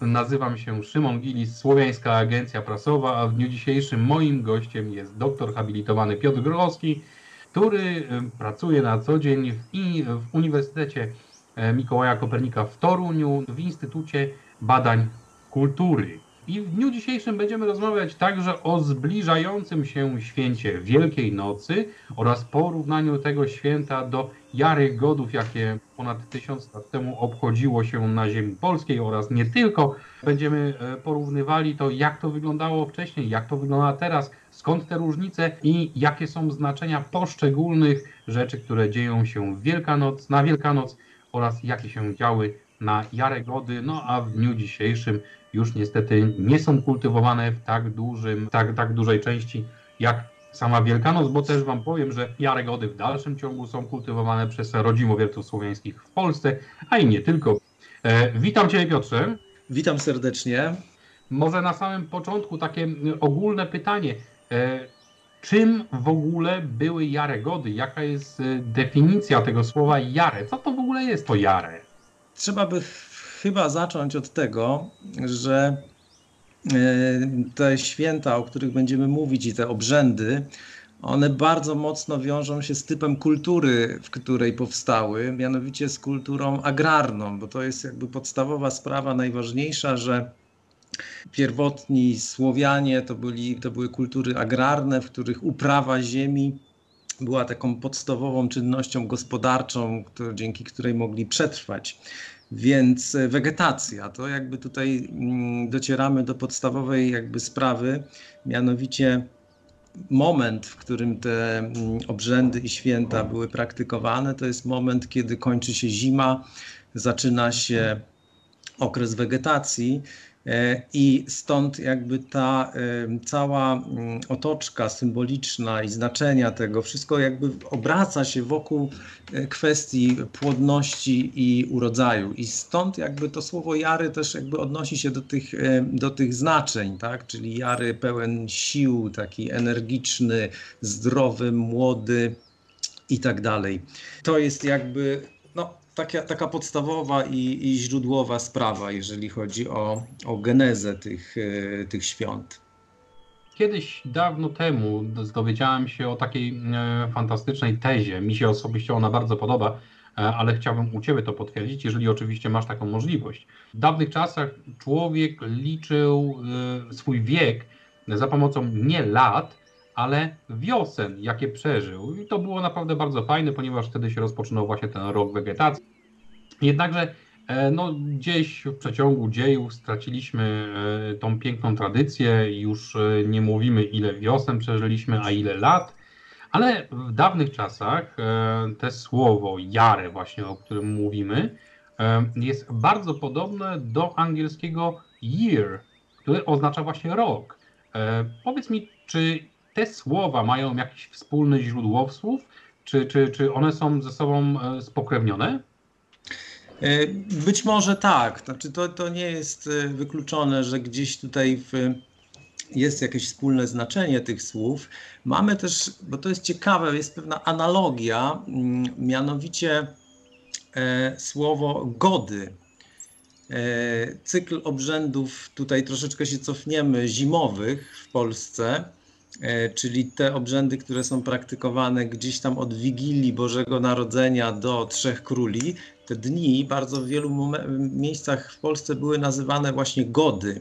Nazywam się Szymon Gilis, Słowiańska Agencja Prasowa, a w dniu dzisiejszym moim gościem jest doktor habilitowany Piotr Grochowski, który pracuje na co dzień w, w Uniwersytecie Mikołaja Kopernika w Toruniu w Instytucie Badań Kultury. I w dniu dzisiejszym będziemy rozmawiać także o zbliżającym się święcie Wielkiej Nocy oraz porównaniu tego święta do Jary Godów, jakie ponad tysiąc lat temu obchodziło się na ziemi polskiej oraz nie tylko. Będziemy e, porównywali to, jak to wyglądało wcześniej, jak to wygląda teraz, skąd te różnice i jakie są znaczenia poszczególnych rzeczy, które dzieją się w Wielkanoc, na Wielkanoc oraz jakie się działy na Jarę Gody, no a w dniu dzisiejszym już niestety nie są kultywowane w tak dużym, tak, tak dużej części jak sama Wielkanoc, bo też Wam powiem, że Jaregody w dalszym ciągu są kultywowane przez rodzimowierców słowiańskich w Polsce, a i nie tylko. E, witam Cię Piotrze. Witam serdecznie. Może na samym początku takie ogólne pytanie. E, czym w ogóle były Jaregody? Jaka jest e, definicja tego słowa Jare? Co to w ogóle jest to Jare? Trzeba by chyba zacząć od tego, że e, te święta, o których będziemy mówić i te obrzędy, one bardzo mocno wiążą się z typem kultury, w której powstały, mianowicie z kulturą agrarną, bo to jest jakby podstawowa sprawa, najważniejsza, że pierwotni Słowianie to, byli, to były kultury agrarne, w których uprawa ziemi była taką podstawową czynnością gospodarczą, dzięki której mogli przetrwać. Więc e, wegetacja, to jakby tutaj mm, docieramy do podstawowej jakby sprawy, mianowicie moment, w którym te mm, obrzędy i święta były praktykowane, to jest moment, kiedy kończy się zima, zaczyna się okres wegetacji I stąd jakby ta e, cała mm, otoczka symboliczna i znaczenia tego, wszystko jakby obraca się wokół e, kwestii płodności i urodzaju. I stąd jakby to słowo jary też jakby odnosi się do tych, do tych znaczeń, tak? czyli jary pełen sił, taki energiczny, zdrowy, młody i tak dalej. To jest jakby no, taka, taka podstawowa i, i źródłowa sprawa, jeżeli chodzi o, o genezę tych, e, tych świąt. Kiedyś, dawno temu, dowiedziałem się o takiej e, fantastycznej tezie. Mi się osobiście ona bardzo podoba, e, ale chciałbym u Ciebie to potwierdzić, jeżeli oczywiście masz taką możliwość. W dawnych czasach człowiek liczył swój wiek za pomocą nie lat, ale wiosen, jakie przeżył. I to było naprawdę bardzo fajne, ponieważ wtedy się rozpoczynał właśnie ten rok wegetacji. Jednakże e, no, gdzieś w przeciągu dziejów straciliśmy e, tą piękną tradycję. Już e, nie mówimy, ile wiosen przeżyliśmy, a ile lat. Ale w dawnych czasach te słowo jare, właśnie o którym mówimy, jest bardzo podobne do angielskiego year, który oznacza właśnie rok. Powiedz mi, czy te słowa mają jakiś wspólny źródłowsłów, czy, czy, czy one są ze sobą spokrewnione? E, być może tak. Znaczy to, to nie jest e, wykluczone, że gdzieś tutaj w, jest jakieś wspólne znaczenie tych słów. Mamy też, bo to jest ciekawe, jest pewna analogia, mm, mianowicie e, słowo gody. E, cykl obrzędów, tutaj troszeczkę się cofniemy, zimowych w Polsce E, czyli te obrzędy, które są praktykowane gdzieś tam od Wigilii Bożego Narodzenia do Trzech Króli, te dni bardzo w wielu miejscach w Polsce były nazywane właśnie gody.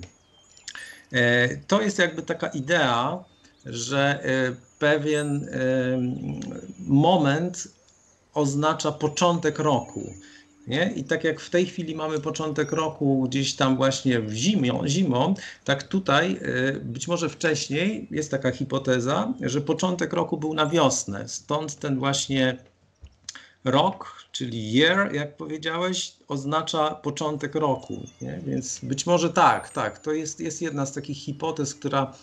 E, to jest jakby taka idea, że e, pewien moment oznacza początek roku. Nie? I tak jak w tej chwili mamy początek roku gdzieś tam właśnie w zimą, zimą, tak tutaj y, być może wcześniej jest taka hipoteza, że początek roku był na wiosnę. Stąd ten właśnie rok, czyli year, jak powiedziałeś, oznacza początek roku. Nie? Więc być może tak, tak. To jest, jest jedna z takich hipotez, która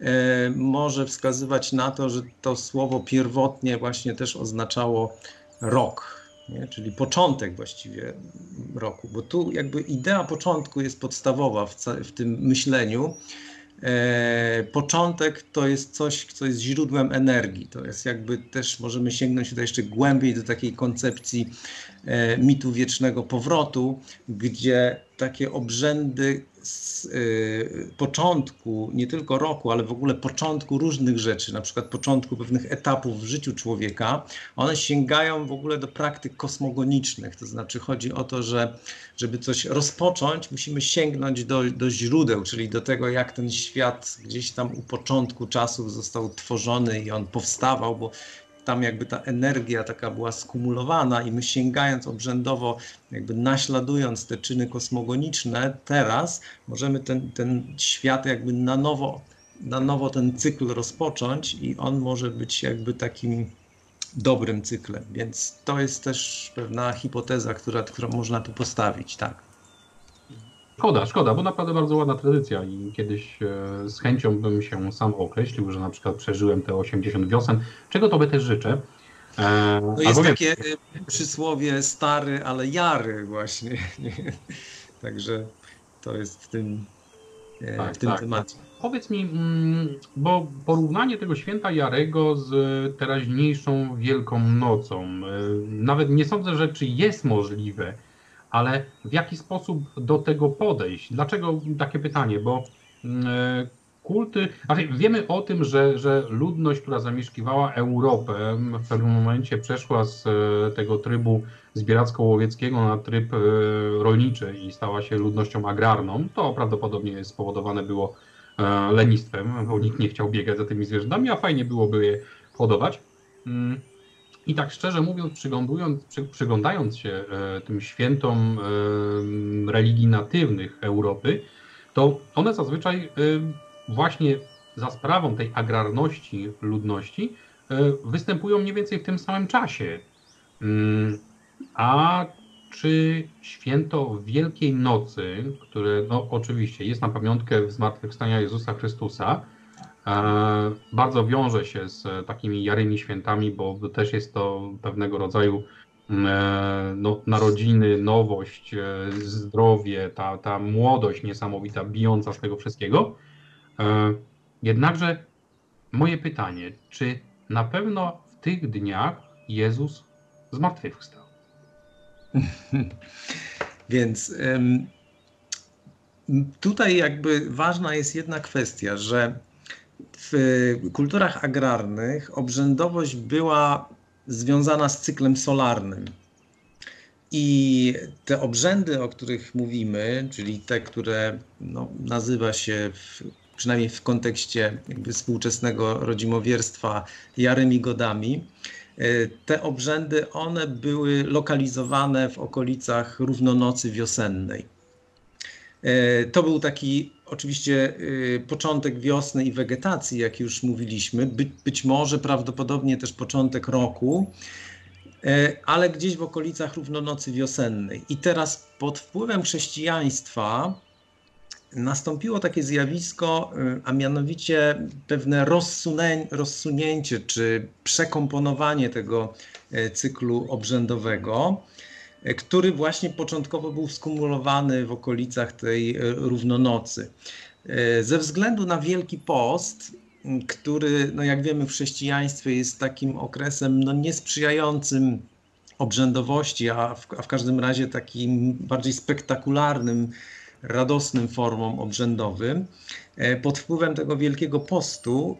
e, może wskazywać na to, że to słowo pierwotnie właśnie też oznaczało rok nie? czyli początek właściwie roku, bo tu jakby idea początku jest podstawowa w, w tym myśleniu. E, początek to jest coś, co jest źródłem energii. To jest jakby też możemy sięgnąć tutaj jeszcze głębiej do takiej koncepcji e, mitu wiecznego powrotu, gdzie takie obrzędy z y, początku nie tylko roku, ale w ogóle początku różnych rzeczy, na przykład początku pewnych etapów w życiu człowieka, one sięgają w ogóle do praktyk kosmogonicznych. To znaczy chodzi o to, że żeby coś rozpocząć, musimy sięgnąć do, do źródeł, czyli do tego, jak ten świat gdzieś tam u początku czasów został tworzony i on powstawał, bo tam jakby ta energia taka była skumulowana i my sięgając obrzędowo, jakby naśladując te czyny kosmogoniczne, teraz możemy ten, ten świat jakby na nowo, na nowo ten cykl rozpocząć i on może być jakby takim dobrym cyklem. Więc to jest też pewna hipoteza, która, którą można tu postawić, tak. Szkoda, szkoda, bo naprawdę bardzo ładna tradycja i kiedyś e, z chęcią bym się sam określił, że na przykład przeżyłem te 80 wiosen, czego tobie też życzę. E, no jest takie e, przysłowie stary, ale jary właśnie. Także to jest w tym, tak, w tym tak, temacie. Tak. Powiedz mi, mm, bo porównanie tego święta Jarego z teraźniejszą Wielką Nocą, nawet nie sądzę, że czy jest możliwe, ale w jaki sposób do tego podejść? Dlaczego takie pytanie? Bo mm, e, kulty, znaczy wiemy o tym, że, że ludność, która zamieszkiwała Europę, w pewnym momencie przeszła z e, tego trybu zbieracko-łowieckiego na tryb e, rolniczy i stała się ludnością agrarną. To prawdopodobnie spowodowane było lenistwem, bo nikt nie chciał biegać za tymi zwierzętami, a fajnie byłoby je hodować. I tak szczerze mówiąc, przyglądając, przy, przyglądając się e, tym świętom e, religii natywnych Europy, to one zazwyczaj e, właśnie za sprawą tej agrarności ludności e, występują mniej więcej w tym samym czasie. Mm, a czy święto Wielkiej Nocy, które no, oczywiście jest na pamiątkę zmartwychwstania Jezusa Chrystusa, bardzo wiąże się z takimi jarymi świętami, bo też jest to pewnego rodzaju mm, e, no, narodziny, nowość, e, zdrowie, ta, ta młodość niesamowita, bijąca z tego wszystkiego. Jednakże moje pytanie, czy na pewno w tych dniach Jezus zmartwychwstał? Więc tutaj jakby ważna jest jedna kwestia, że w kulturach agrarnych obrzędowość była związana z cyklem solarnym. I te obrzędy, o których mówimy, czyli te, które no, nazywa się, w, przynajmniej w kontekście współczesnego rodzimowierstwa, jarymi godami, e, te obrzędy, one były lokalizowane w okolicach równonocy wiosennej. E, to był taki oczywiście y, początek wiosny i wegetacji, jak już mówiliśmy, być, może prawdopodobnie też początek roku, e, ale gdzieś w okolicach równonocy wiosennej. I teraz pod wpływem chrześcijaństwa nastąpiło takie zjawisko, a mianowicie pewne rozsunięcie czy przekomponowanie tego e, cyklu obrzędowego który właśnie początkowo był skumulowany w okolicach tej e, równonocy. E, ze względu na Wielki Post, który, no jak wiemy, w chrześcijaństwie jest takim okresem no niesprzyjającym obrzędowości, a w, a w każdym razie takim bardziej spektakularnym, radosnym formom obrzędowym. E, pod wpływem tego Wielkiego Postu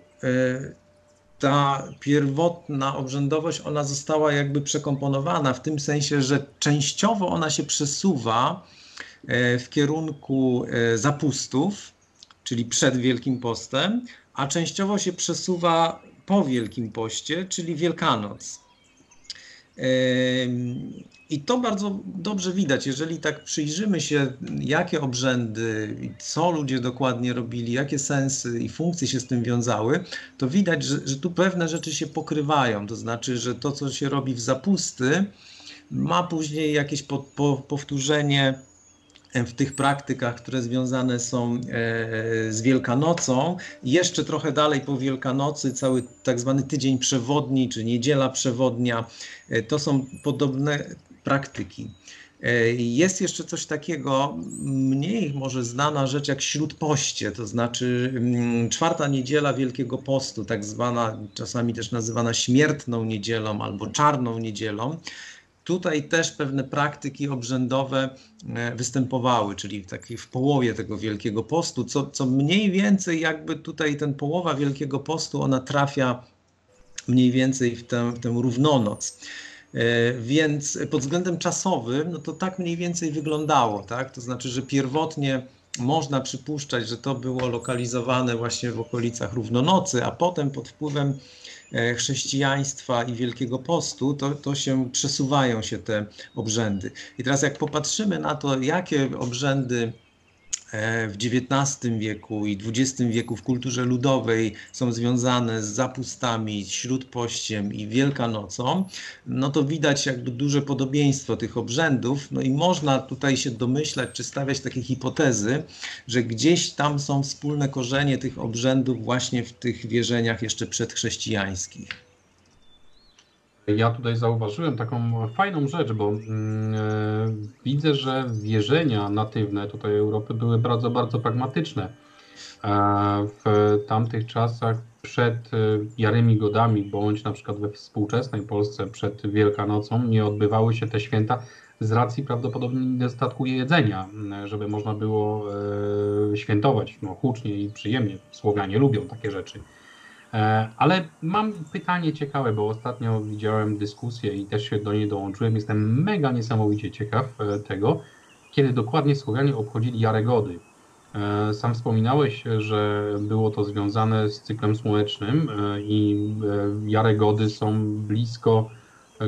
ta pierwotna obrzędowość, ona została jakby przekomponowana w tym sensie, że częściowo ona się przesuwa e, w kierunku e, zapustów, czyli przed Wielkim Postem, a częściowo się przesuwa po Wielkim Poście, czyli Wielkanoc. I to bardzo dobrze widać, jeżeli tak przyjrzymy się, jakie obrzędy, co ludzie dokładnie robili, jakie sensy i funkcje się z tym wiązały, to widać, że, że tu pewne rzeczy się pokrywają. To znaczy, że to, co się robi w zapusty, ma później jakieś po, po, powtórzenie w tych praktykach, które związane są e, z Wielkanocą. Jeszcze trochę dalej po Wielkanocy, cały tak zwany tydzień przewodni, czy niedziela przewodnia, e, to są podobne praktyki. E, jest jeszcze coś takiego, mniej może znana rzecz jak śródpoście, to znaczy mm, czwarta niedziela Wielkiego Postu, tak zwana, czasami też nazywana śmiertną niedzielą albo czarną niedzielą. tutaj też pewne praktyki obrzędowe e, występowały, czyli takie w połowie tego Wielkiego Postu, co, co mniej więcej jakby tutaj ten połowa Wielkiego Postu, ona trafia mniej więcej w tę, w tę równonoc. E, więc pod względem czasowym, no to tak mniej więcej wyglądało, tak? To znaczy, że pierwotnie można przypuszczać, że to było lokalizowane właśnie w okolicach równonocy, a potem pod wpływem e, chrześcijaństwa i Wielkiego Postu, to, to się przesuwają się te obrzędy. I teraz jak popatrzymy na to, jakie obrzędy w XIX wieku i XX wieku w kulturze ludowej są związane z zapustami, śródpościem i Wielkanocą, no to widać jakby duże podobieństwo tych obrzędów. No i można tutaj się domyślać, czy stawiać takie hipotezy, że gdzieś tam są wspólne korzenie tych obrzędów właśnie w tych wierzeniach jeszcze przedchrześcijańskich. Ja tutaj zauważyłem taką fajną rzecz, bo e, widzę, że wierzenia natywne tutaj Europy były bardzo, bardzo pragmatyczne. E, w tamtych czasach przed e, jarymi godami, bądź na przykład we współczesnej Polsce przed Wielkanocą nie odbywały się te święta z racji prawdopodobnie niedostatku jedzenia, żeby można było świętować no, hucznie i przyjemnie. Słowianie lubią takie rzeczy. E, ale mam pytanie ciekawe, bo ostatnio widziałem dyskusję i też się do niej dołączyłem. Jestem mega niesamowicie ciekaw e, tego, kiedy dokładnie Słowianie obchodzili Jaregody. E, sam wspominałeś, że było to związane z cyklem słonecznym i Jaregody są blisko,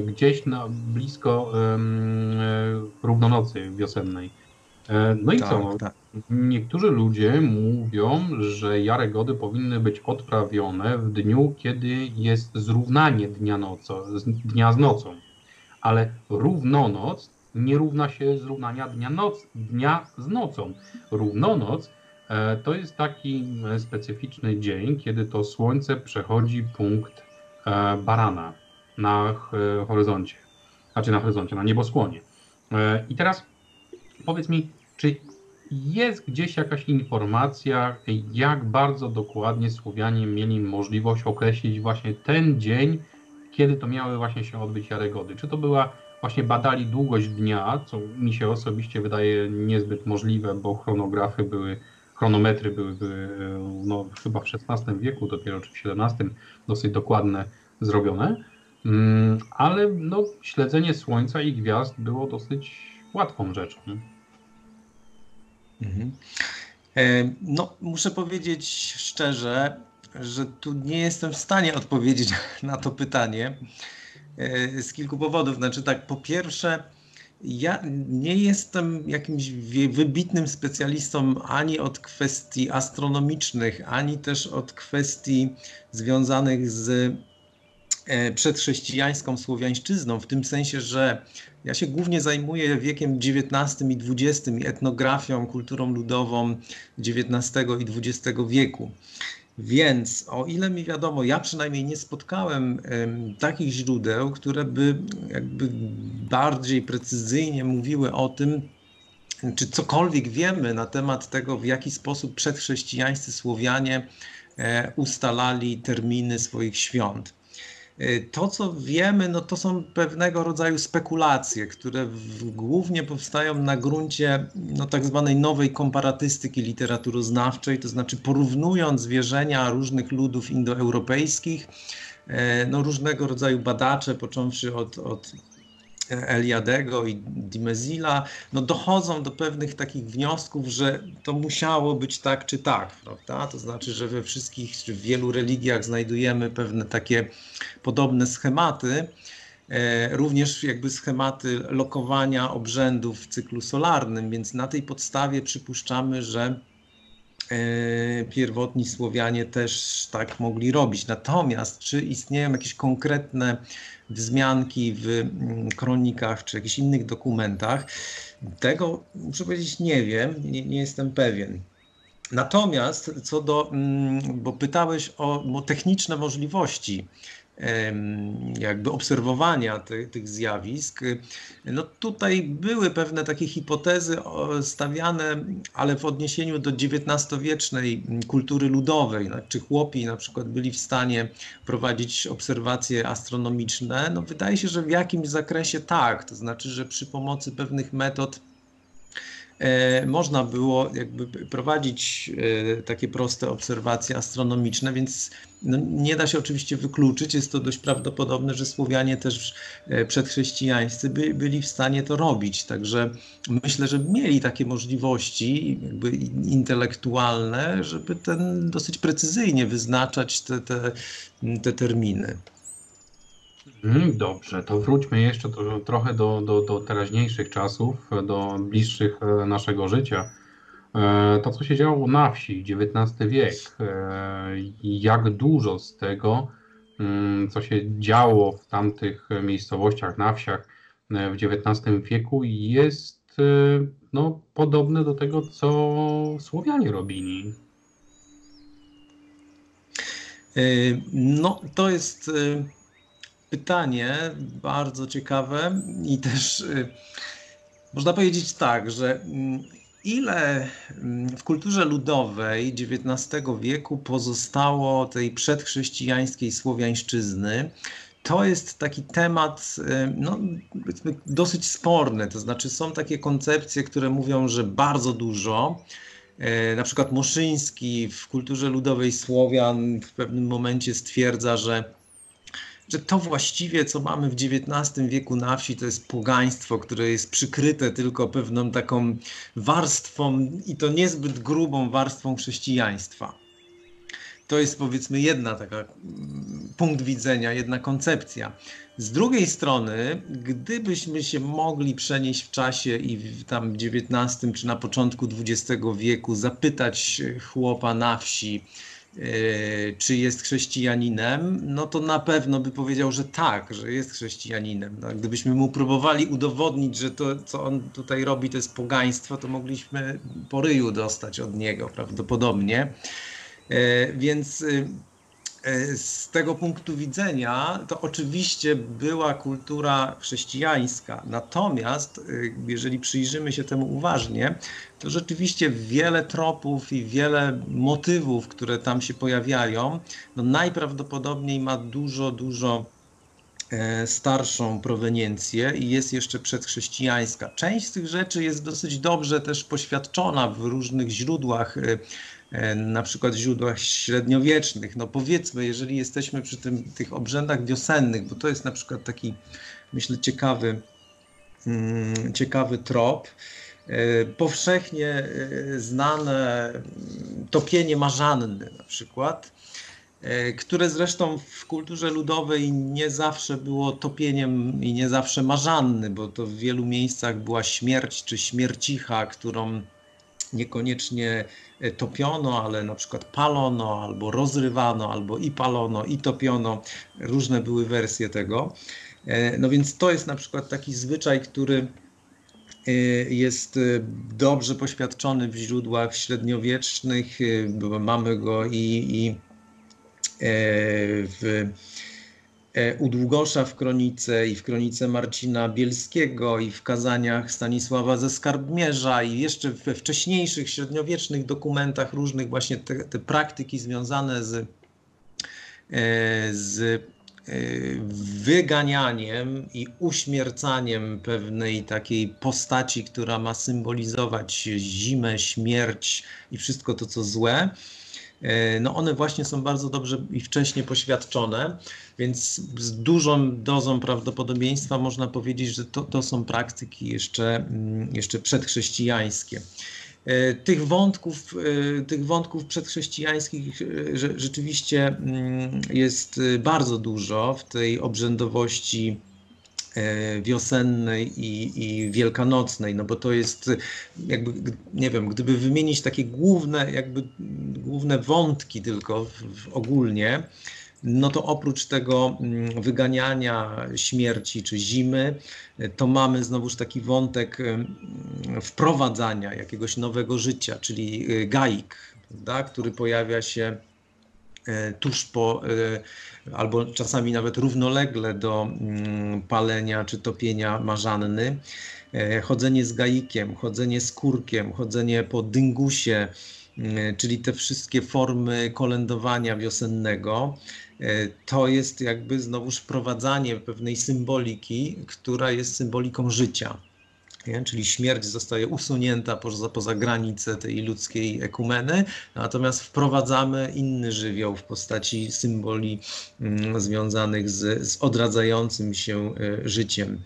gdzieś na, blisko równonocy wiosennej. No i tak, co? Tak. Niektórzy ludzie mówią, że Jaregody powinny być odprawione w dniu, kiedy jest zrównanie dnia, noco, dnia z nocą. Ale równonoc nie równa się zrównania dnia, noc, dnia z nocą. Równonoc e, to jest taki e, specyficzny dzień, kiedy to słońce przechodzi punkt e, barana na horyzoncie, znaczy na horyzoncie, na nieboskłonie. I teraz powiedz mi, czy jest gdzieś jakaś informacja, jak bardzo dokładnie Słowianie mieli możliwość określić właśnie ten dzień, kiedy to miały właśnie się odbyć Jaregody. Czy to była właśnie badali długość dnia, co mi się osobiście wydaje niezbyt możliwe, bo chronografy były, chronometry były, były no, chyba w XVI wieku, dopiero czy w XVII dosyć dokładne zrobione, mm, ale no, śledzenie Słońca i gwiazd było dosyć łatwą rzeczą. Mhm. E, no, muszę powiedzieć szczerze, że tu nie jestem w stanie odpowiedzieć na to pytanie e, z kilku powodów. Znaczy, tak, po pierwsze, ja nie jestem jakimś wybitnym specjalistą ani od kwestii astronomicznych, ani też od kwestii związanych z przedchrześcijańską słowiańszczyzną, w tym sensie, że ja się głównie zajmuję wiekiem XIX i XX i etnografią, kulturą ludową XIX i XX wieku. Więc o ile mi wiadomo, ja przynajmniej nie spotkałem takich źródeł, które by jakby bardziej precyzyjnie mówiły o tym, czy cokolwiek wiemy na temat tego, w jaki sposób przedchrześcijańscy Słowianie e, ustalali terminy swoich świąt. Y, to, co wiemy, no to są pewnego rodzaju spekulacje, które w, głównie powstają na gruncie no, tak zwanej nowej komparatystyki literaturoznawczej, to znaczy porównując wierzenia różnych ludów indoeuropejskich, e, no, różnego rodzaju badacze, począwszy od, od Eliadego i Dimezila, no dochodzą do pewnych takich wniosków, że to musiało być tak czy tak, prawda? To znaczy, że we wszystkich, czy w wielu religiach znajdujemy pewne takie podobne schematy, e, również jakby schematy lokowania obrzędów w cyklu solarnym, więc na tej podstawie przypuszczamy, że pierwotni Słowianie też tak mogli robić. Natomiast czy istnieją jakieś konkretne wzmianki w mm, kronikach czy jakichś innych dokumentach. Tego muszę powiedzieć nie wiem, nie, nie jestem pewien. Natomiast co do, mm, bo pytałeś o techniczne możliwości jakby obserwowania ty, tych zjawisk. No tutaj były pewne takie hipotezy stawiane, ale w odniesieniu do XIX-wiecznej kultury ludowej, no, czy chłopi na przykład byli w stanie prowadzić obserwacje astronomiczne. No wydaje się, że w jakimś zakresie tak, to znaczy, że przy pomocy pewnych metod można było jakby prowadzić e, takie proste obserwacje astronomiczne, więc no nie da się oczywiście wykluczyć, jest to dość prawdopodobne, że Słowianie też e, przedchrześcijańscy by, byli w stanie to robić. Także myślę, że mieli takie możliwości jakby intelektualne, żeby ten dosyć precyzyjnie wyznaczać te, te, te terminy. Mhm, dobrze, to wróćmy jeszcze to, trochę do, do, do teraźniejszych czasów, do bliższych e, naszego życia. E, to, co się działo na wsi, XIX wiek, e, jak dużo z tego, mm, co się działo w tamtych miejscowościach, na wsiach w XIX wieku, jest no, podobne do tego, co Słowianie robili. No, to jest pytanie bardzo ciekawe i też y, można powiedzieć tak, że mm, ile mm, w kulturze ludowej XIX wieku pozostało tej przedchrześcijańskiej słowiańszczyzny, to jest taki temat y, no, dosyć sporny. To znaczy, są takie koncepcje, które mówią, że bardzo dużo. Y, na przykład Moszyński w kulturze ludowej Słowian w pewnym momencie stwierdza, że że to właściwie, co mamy w XIX wieku na wsi, to jest pogaństwo, które jest przykryte tylko pewną taką warstwą i to niezbyt grubą warstwą chrześcijaństwa. To jest powiedzmy jedna taka mm, punkt widzenia, jedna koncepcja. Z drugiej strony, gdybyśmy się mogli przenieść w czasie i w tam XIX czy na początku XX wieku zapytać chłopa na wsi, czy jest chrześcijaninem, no to na pewno by powiedział, że tak, że jest chrześcijaninem. No, gdybyśmy mu próbowali udowodnić, że to, co on tutaj robi, to jest pogaństwo, to mogliśmy po ryju dostać od niego prawdopodobnie. E, więc y, E, z tego punktu widzenia to oczywiście była kultura chrześcijańska. Natomiast e, jeżeli przyjrzymy się temu uważnie, to rzeczywiście wiele tropów i wiele motywów, które tam się pojawiają, no najprawdopodobniej ma dużo, dużo e, starszą proweniencję i jest jeszcze przedchrześcijańska. Część z tych rzeczy jest dosyć dobrze też poświadczona w różnych źródłach E, na przykład w źródłach średniowiecznych. No powiedzmy, jeżeli jesteśmy przy tym, tych obrzędach wiosennych, bo to jest na przykład taki, myślę, ciekawy, mm, ciekawy trop, e, powszechnie e, znane mm, topienie marzanny na przykład, które zresztą w kulturze ludowej nie zawsze było topieniem i nie zawsze marzanny, bo to w wielu miejscach była śmierć czy śmiercicha, którą niekoniecznie e, topiono, ale na przykład palono, albo rozrywano, albo i palono, i topiono. Różne były wersje tego. E, no więc to jest na przykład taki zwyczaj, który e, jest dobrze poświadczony w źródłach średniowiecznych. Mamy go i, i w u Długosza w kronice i w kronice Marcina Bielskiego i w kazaniach Stanisława ze Skarbmierza i jeszcze we wcześniejszych średniowiecznych dokumentach różnych właśnie te, te praktyki związane z, e, z e, wyganianiem i uśmiercaniem pewnej takiej postaci, która ma symbolizować zimę, śmierć i wszystko to, co złe. E, no one właśnie są bardzo dobrze i wcześnie poświadczone, więc z dużą dozą prawdopodobieństwa można powiedzieć, że to, to są praktyki jeszcze, mm, jeszcze przedchrześcijańskie. E, tych wątków, e, tych wątków przedchrześcijańskich rzeczywiście mm, jest bardzo dużo w tej obrzędowości E, wiosennej i, i wielkanocnej, no bo to jest jakby, nie wiem, gdyby wymienić takie główne, jakby główne wątki tylko w, w ogólnie, no to oprócz tego mm, wyganiania śmierci czy zimy, to mamy znowuż taki wątek mm, wprowadzania jakiegoś nowego życia, czyli y, gaik, prawda, który pojawia się tuż po, albo czasami nawet równolegle do mm, palenia czy topienia marzanny. Chodzenie z gajikiem, chodzenie z kurkiem, chodzenie po dyngusie, czyli te wszystkie formy kolędowania wiosennego. To jest jakby znowuż wprowadzanie pewnej symboliki, która jest symboliką życia? Czyli śmierć zostaje usunięta poza, poza granice tej ludzkiej ekumeny, natomiast wprowadzamy inny żywioł w postaci symboli mm, związanych z, z odradzającym się e, życiem.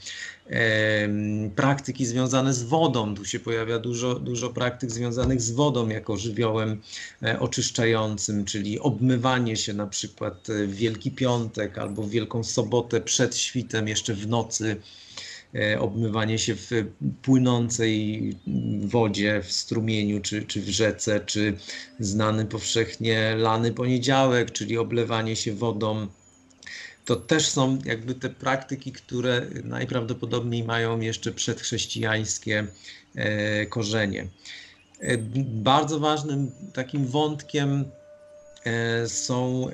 Praktyki związane z wodą. Tu się pojawia dużo, dużo praktyk związanych z wodą jako żywiołem e, oczyszczającym, czyli obmywanie się na przykład w Wielki Piątek albo w Wielką Sobotę przed świtem, jeszcze w nocy. E, obmywanie się w płynącej wodzie, w strumieniu, czy, czy w rzece, czy znany powszechnie lany poniedziałek, czyli oblewanie się wodą. To też są jakby te praktyki, które najprawdopodobniej mają jeszcze przedchrześcijańskie e, korzenie. E, bardzo ważnym takim wątkiem E, są,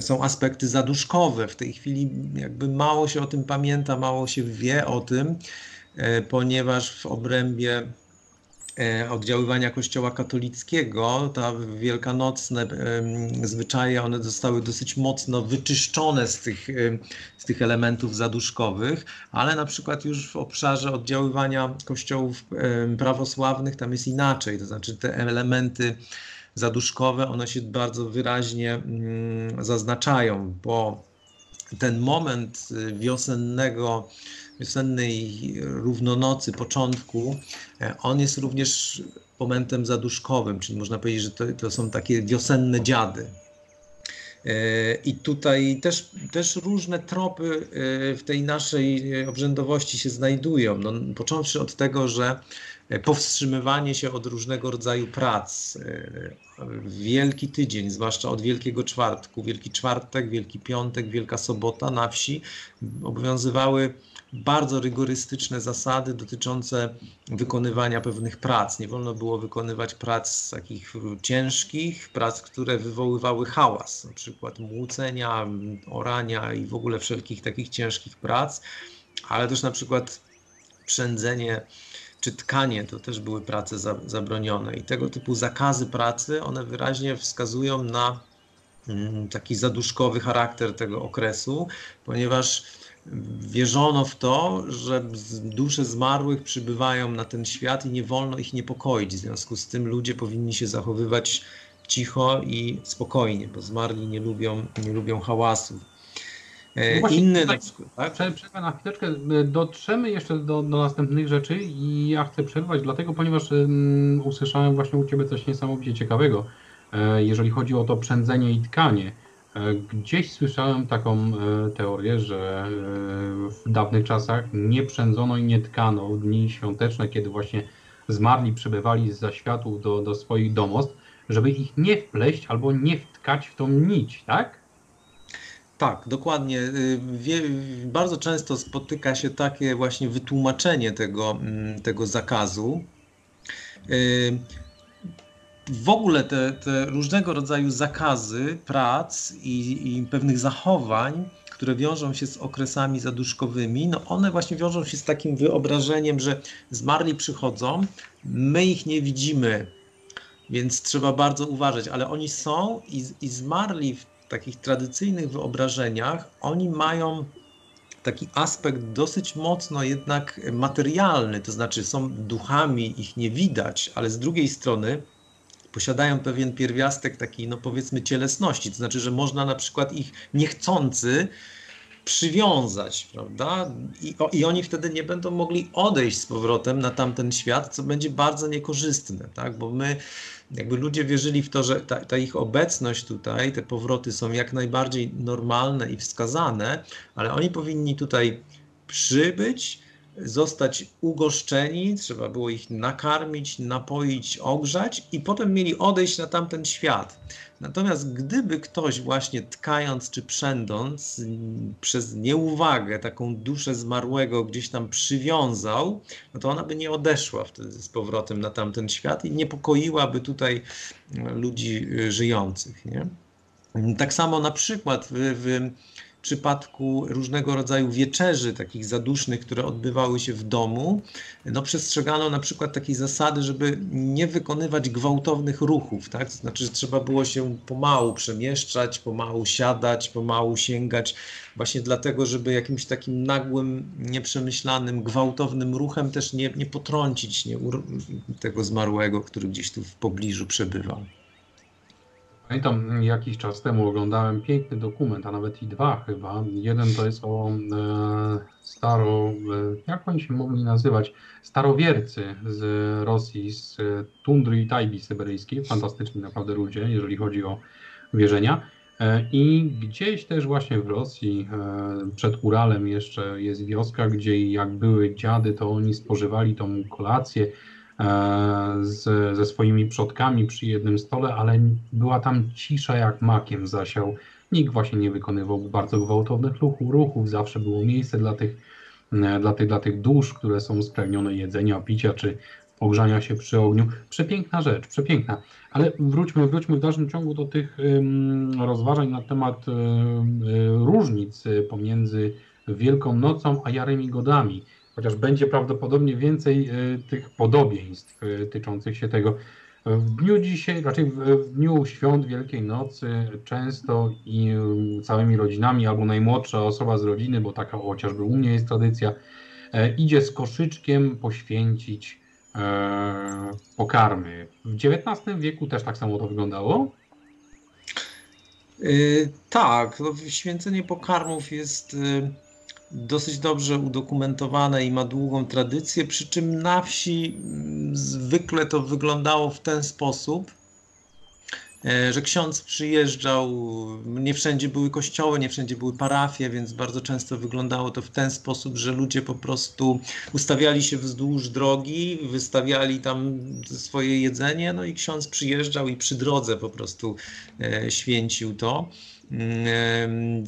są aspekty zaduszkowe. W tej chwili jakby mało się o tym pamięta, mało się wie o tym, e, ponieważ w obrębie e, oddziaływania Kościoła katolickiego, ta wielkanocne zwyczaje, one zostały dosyć mocno wyczyszczone z tych, z tych elementów zaduszkowych, ale na przykład już w obszarze oddziaływania kościołów prawosławnych tam jest inaczej, to znaczy te elementy zaduszkowe, one się bardzo wyraźnie mm, zaznaczają, bo ten moment y, wiosennego, wiosennej równonocy, początku, e, on jest również momentem zaduszkowym, czyli można powiedzieć, że to, to są takie wiosenne dziady. E, I tutaj też, też różne tropy e, w tej naszej obrzędowości się znajdują. No, począwszy od tego, że powstrzymywanie się od różnego rodzaju prac. Wielki tydzień, zwłaszcza od Wielkiego Czwartku, Wielki Czwartek, Wielki Piątek, Wielka Sobota na wsi obowiązywały bardzo rygorystyczne zasady dotyczące wykonywania pewnych prac. Nie wolno było wykonywać prac takich ciężkich, prac, które wywoływały hałas, na przykład młócenia, orania i w ogóle wszelkich takich ciężkich prac, ale też na przykład przędzenie czy tkanie to też były prace zabronione. I tego typu zakazy pracy, one wyraźnie wskazują na mm, taki zaduszkowy charakter tego okresu, ponieważ wierzono w to, że dusze zmarłych przybywają na ten świat i nie wolno ich niepokoić. W związku z tym ludzie powinni się zachowywać cicho i spokojnie, bo zmarli nie lubią, nie lubią hałasu. No Inny tak? Przerwę na chwileczkę. Dotrzemy jeszcze do, do, następnych rzeczy i ja chcę przerwać, dlatego, ponieważ um, usłyszałem właśnie u Ciebie coś niesamowicie ciekawego, e, jeżeli chodzi o to przędzenie i tkanie. E, gdzieś słyszałem taką e, teorię, że e, w dawnych czasach nie przędzono i nie tkano w dni świąteczne, kiedy właśnie zmarli przybywali z zaświatów do, do swoich domostw, żeby ich nie wpleść albo nie wtkać w tą nić, tak? Tak, dokładnie. Y, wie, bardzo często spotyka się takie właśnie wytłumaczenie tego, mm, tego zakazu. Y, w ogóle te, te różnego rodzaju zakazy prac i, i, pewnych zachowań, które wiążą się z okresami zaduszkowymi, no one właśnie wiążą się z takim wyobrażeniem, że zmarli przychodzą, my ich nie widzimy, więc trzeba bardzo uważać, ale oni są i, i zmarli w takich tradycyjnych wyobrażeniach oni mają taki aspekt dosyć mocno jednak materialny, to znaczy są duchami, ich nie widać, ale z drugiej strony posiadają pewien pierwiastek takiej, no powiedzmy, cielesności, to znaczy, że można na przykład ich niechcący przywiązać, prawda? I, o, I oni wtedy nie będą mogli odejść z powrotem na tamten świat, co będzie bardzo niekorzystne, tak? Bo my jakby ludzie wierzyli w to, że ta, ta, ich obecność tutaj, te powroty są jak najbardziej normalne i wskazane, ale oni powinni tutaj przybyć, zostać ugoszczeni, trzeba było ich nakarmić, napoić, ogrzać i potem mieli odejść na tamten świat. Natomiast gdyby ktoś właśnie tkając czy przędąc przez nieuwagę taką duszę zmarłego gdzieś tam przywiązał, no to ona by nie odeszła wtedy z powrotem na tamten świat i niepokoiłaby tutaj ludzi żyjących. Nie? Tak samo na przykład w, w przypadku różnego rodzaju wieczerzy, takich zadusznych, które odbywały się w domu, no przestrzegano na przykład takiej zasady, żeby nie wykonywać gwałtownych ruchów, tak? To znaczy, że trzeba było się pomału przemieszczać, pomału siadać, pomału sięgać, właśnie dlatego, żeby jakimś takim nagłym, nieprzemyślanym, gwałtownym ruchem też nie, nie potrącić nie, tego zmarłego, który gdzieś tu w pobliżu przebywał. Pamiętam jakiś czas temu oglądałem piękny dokument, a nawet i dwa chyba. Jeden to jest o e, staro, e, jak oni się mogli nazywać, starowiercy z Rosji, z tundry i tajbi syberyjskiej. Fantastyczni naprawdę ludzie, jeżeli chodzi o wierzenia. E, I gdzieś też właśnie w Rosji, e, przed Uralem jeszcze jest wioska, gdzie jak były dziady, to oni spożywali tą kolację z, ze swoimi przodkami przy jednym stole, ale była tam cisza jak makiem zasiał. Nikt właśnie nie wykonywał bardzo gwałtownych ruchów, zawsze było miejsce dla tych, e, dla tych, dla tych dusz, które są spragnione jedzenia, picia czy ogrzania się przy ogniu. Przepiękna rzecz, przepiękna. Ale wróćmy, wróćmy w dalszym ciągu do tych rozważań na temat um, różnic pomiędzy Wielką Nocą a Jarymi Godami chociaż będzie prawdopodobnie więcej e, tych podobieństw e, tyczących się tego. W dniu dzisiaj, raczej w dniu świąt Wielkiej Nocy, często i całymi rodzinami, albo najmłodsza osoba z rodziny, bo taka chociażby u mnie jest tradycja, e, idzie z koszyczkiem poświęcić pokarmy. W XIX wieku też tak samo to wyglądało? Yy, tak, no, święcenie pokarmów jest. Yy dosyć dobrze udokumentowane i ma długą tradycję, przy czym na wsi mm, zwykle to wyglądało w ten sposób, e, że ksiądz przyjeżdżał, nie wszędzie były kościoły, nie wszędzie były parafie, więc bardzo często wyglądało to w ten sposób, że ludzie po prostu ustawiali się wzdłuż drogi, wystawiali tam swoje jedzenie, no i ksiądz przyjeżdżał i przy drodze po prostu e, święcił to.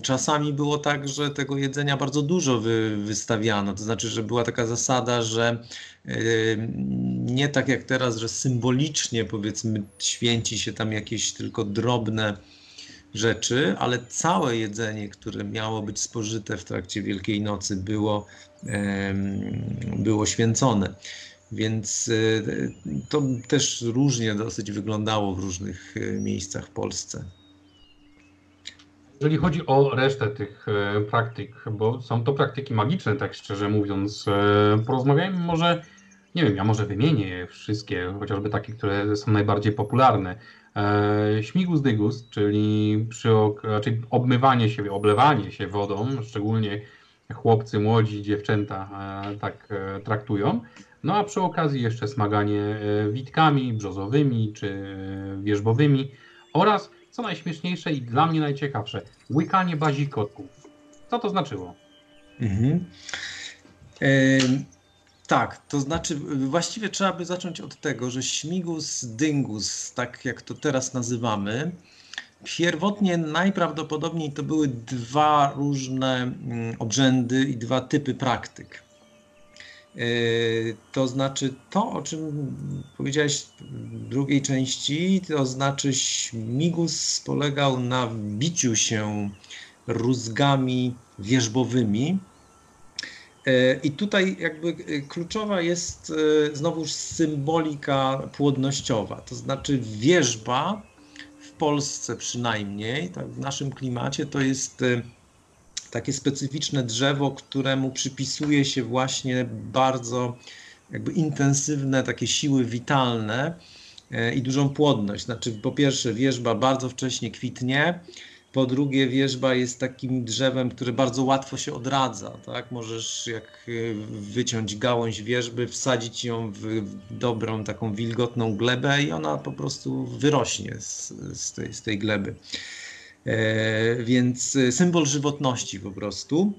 Czasami było tak, że tego jedzenia bardzo dużo wy, wystawiano. To znaczy, że była taka zasada, że nie tak jak teraz, że symbolicznie powiedzmy święci się tam jakieś tylko drobne rzeczy, ale całe jedzenie, które miało być spożyte w trakcie Wielkiej Nocy, było, było święcone. Więc e, to też różnie dosyć wyglądało w różnych e, miejscach w Polsce. Jeżeli chodzi o resztę tych e, praktyk, bo są to praktyki magiczne, tak szczerze mówiąc, e, porozmawiajmy może, nie wiem, ja może wymienię je wszystkie, chociażby takie, które są najbardziej popularne. E, śmigus dygus, czyli przy, raczej obmywanie się, oblewanie się wodą, szczególnie chłopcy, młodzi, dziewczęta tak traktują. No a przy okazji jeszcze smaganie witkami brzozowymi czy wierzbowymi oraz co najśmieszniejsze i dla mnie najciekawsze, łykanie bazikotków. Co to znaczyło? Mhm. E, tak, to znaczy właściwie trzeba by zacząć od tego, że śmigus dyngus, tak jak to teraz nazywamy, pierwotnie najprawdopodobniej to były dwa różne mm, obrzędy i dwa typy praktyk. E, to znaczy to, o czym powiedziałeś w drugiej części, to znaczy śmigus polegał na biciu się rózgami wierzbowymi. E, I tutaj jakby e, kluczowa jest znowuż symbolika płodnościowa, to znaczy wierzba w Polsce przynajmniej, tak w naszym klimacie to jest takie specyficzne drzewo, któremu przypisuje się właśnie bardzo jakby intensywne takie siły witalne e, i dużą płodność. Znaczy, po pierwsze, wierzba bardzo wcześnie kwitnie, po drugie, wierzba jest takim drzewem, które bardzo łatwo się odradza. Tak? Możesz jak e, wyciąć gałąź wierzby, wsadzić ją w dobrą, taką wilgotną glebę i ona po prostu wyrośnie z, z, tej, z tej gleby. E, więc symbol żywotności po prostu.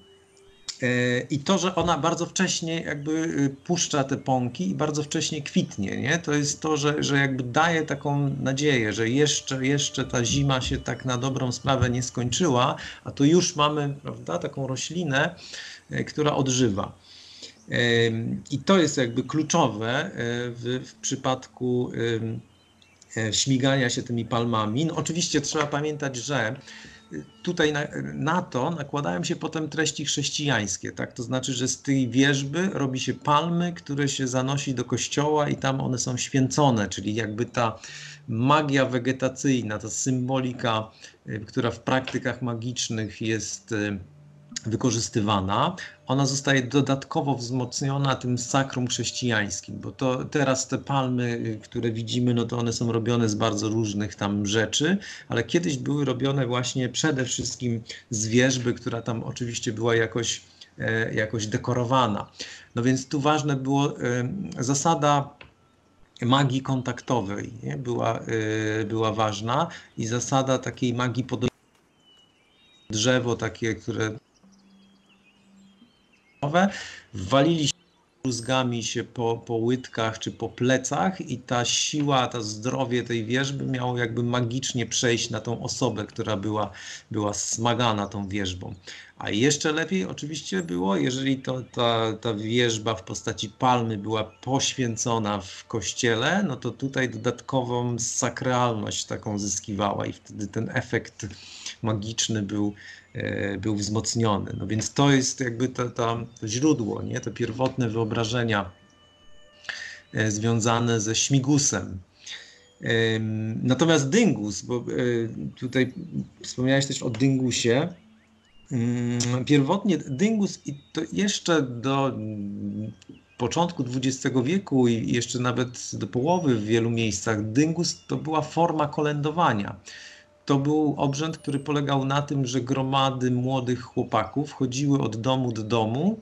I to, że ona bardzo wcześnie jakby puszcza te pąki i bardzo wcześnie kwitnie, nie? To jest to, że, że jakby daje taką nadzieję, że jeszcze, jeszcze ta zima się tak na dobrą sprawę nie skończyła, a tu już mamy, prawda, taką roślinę, która odżywa. I to jest jakby kluczowe w, w przypadku śmigania się tymi palmami. No oczywiście trzeba pamiętać, że tutaj na, na, to nakładają się potem treści chrześcijańskie, tak? To znaczy, że z tej wierzby robi się palmy, które się zanosi do kościoła i tam one są święcone, czyli jakby ta magia wegetacyjna, ta symbolika, y, która w praktykach magicznych jest wykorzystywana, ona zostaje dodatkowo wzmocniona tym sakrum chrześcijańskim, bo to teraz te palmy, y, które widzimy, no to one są robione z bardzo różnych tam rzeczy, ale kiedyś były robione właśnie przede wszystkim z wierzby, która tam oczywiście była jakoś, e, jakoś dekorowana. No więc tu ważne było e, zasada magii kontaktowej nie? Była, e, była ważna i zasada takiej magii pod drzewo takie, które walili się rózgami się po, po łydkach czy po plecach i ta siła, to zdrowie tej wierzby miało jakby magicznie przejść na tą osobę, która była, była smagana tą wierzbą. A jeszcze lepiej oczywiście było, jeżeli to, ta, ta wierzba w postaci palmy była poświęcona w kościele, no to tutaj dodatkową sakralność taką zyskiwała i wtedy ten efekt magiczny był, e, był wzmocniony. No więc to jest jakby to, to źródło, nie? te pierwotne wyobrażenia e, związane ze śmigusem. Natomiast dyngus, bo e, tutaj wspomniałeś też o dyngusie. Mm, pierwotnie dyngus i to jeszcze do początku XX wieku i jeszcze nawet do połowy w wielu miejscach dyngus to była forma kolędowania. To był obrzęd, który polegał na tym, że gromady młodych chłopaków chodziły od domu do domu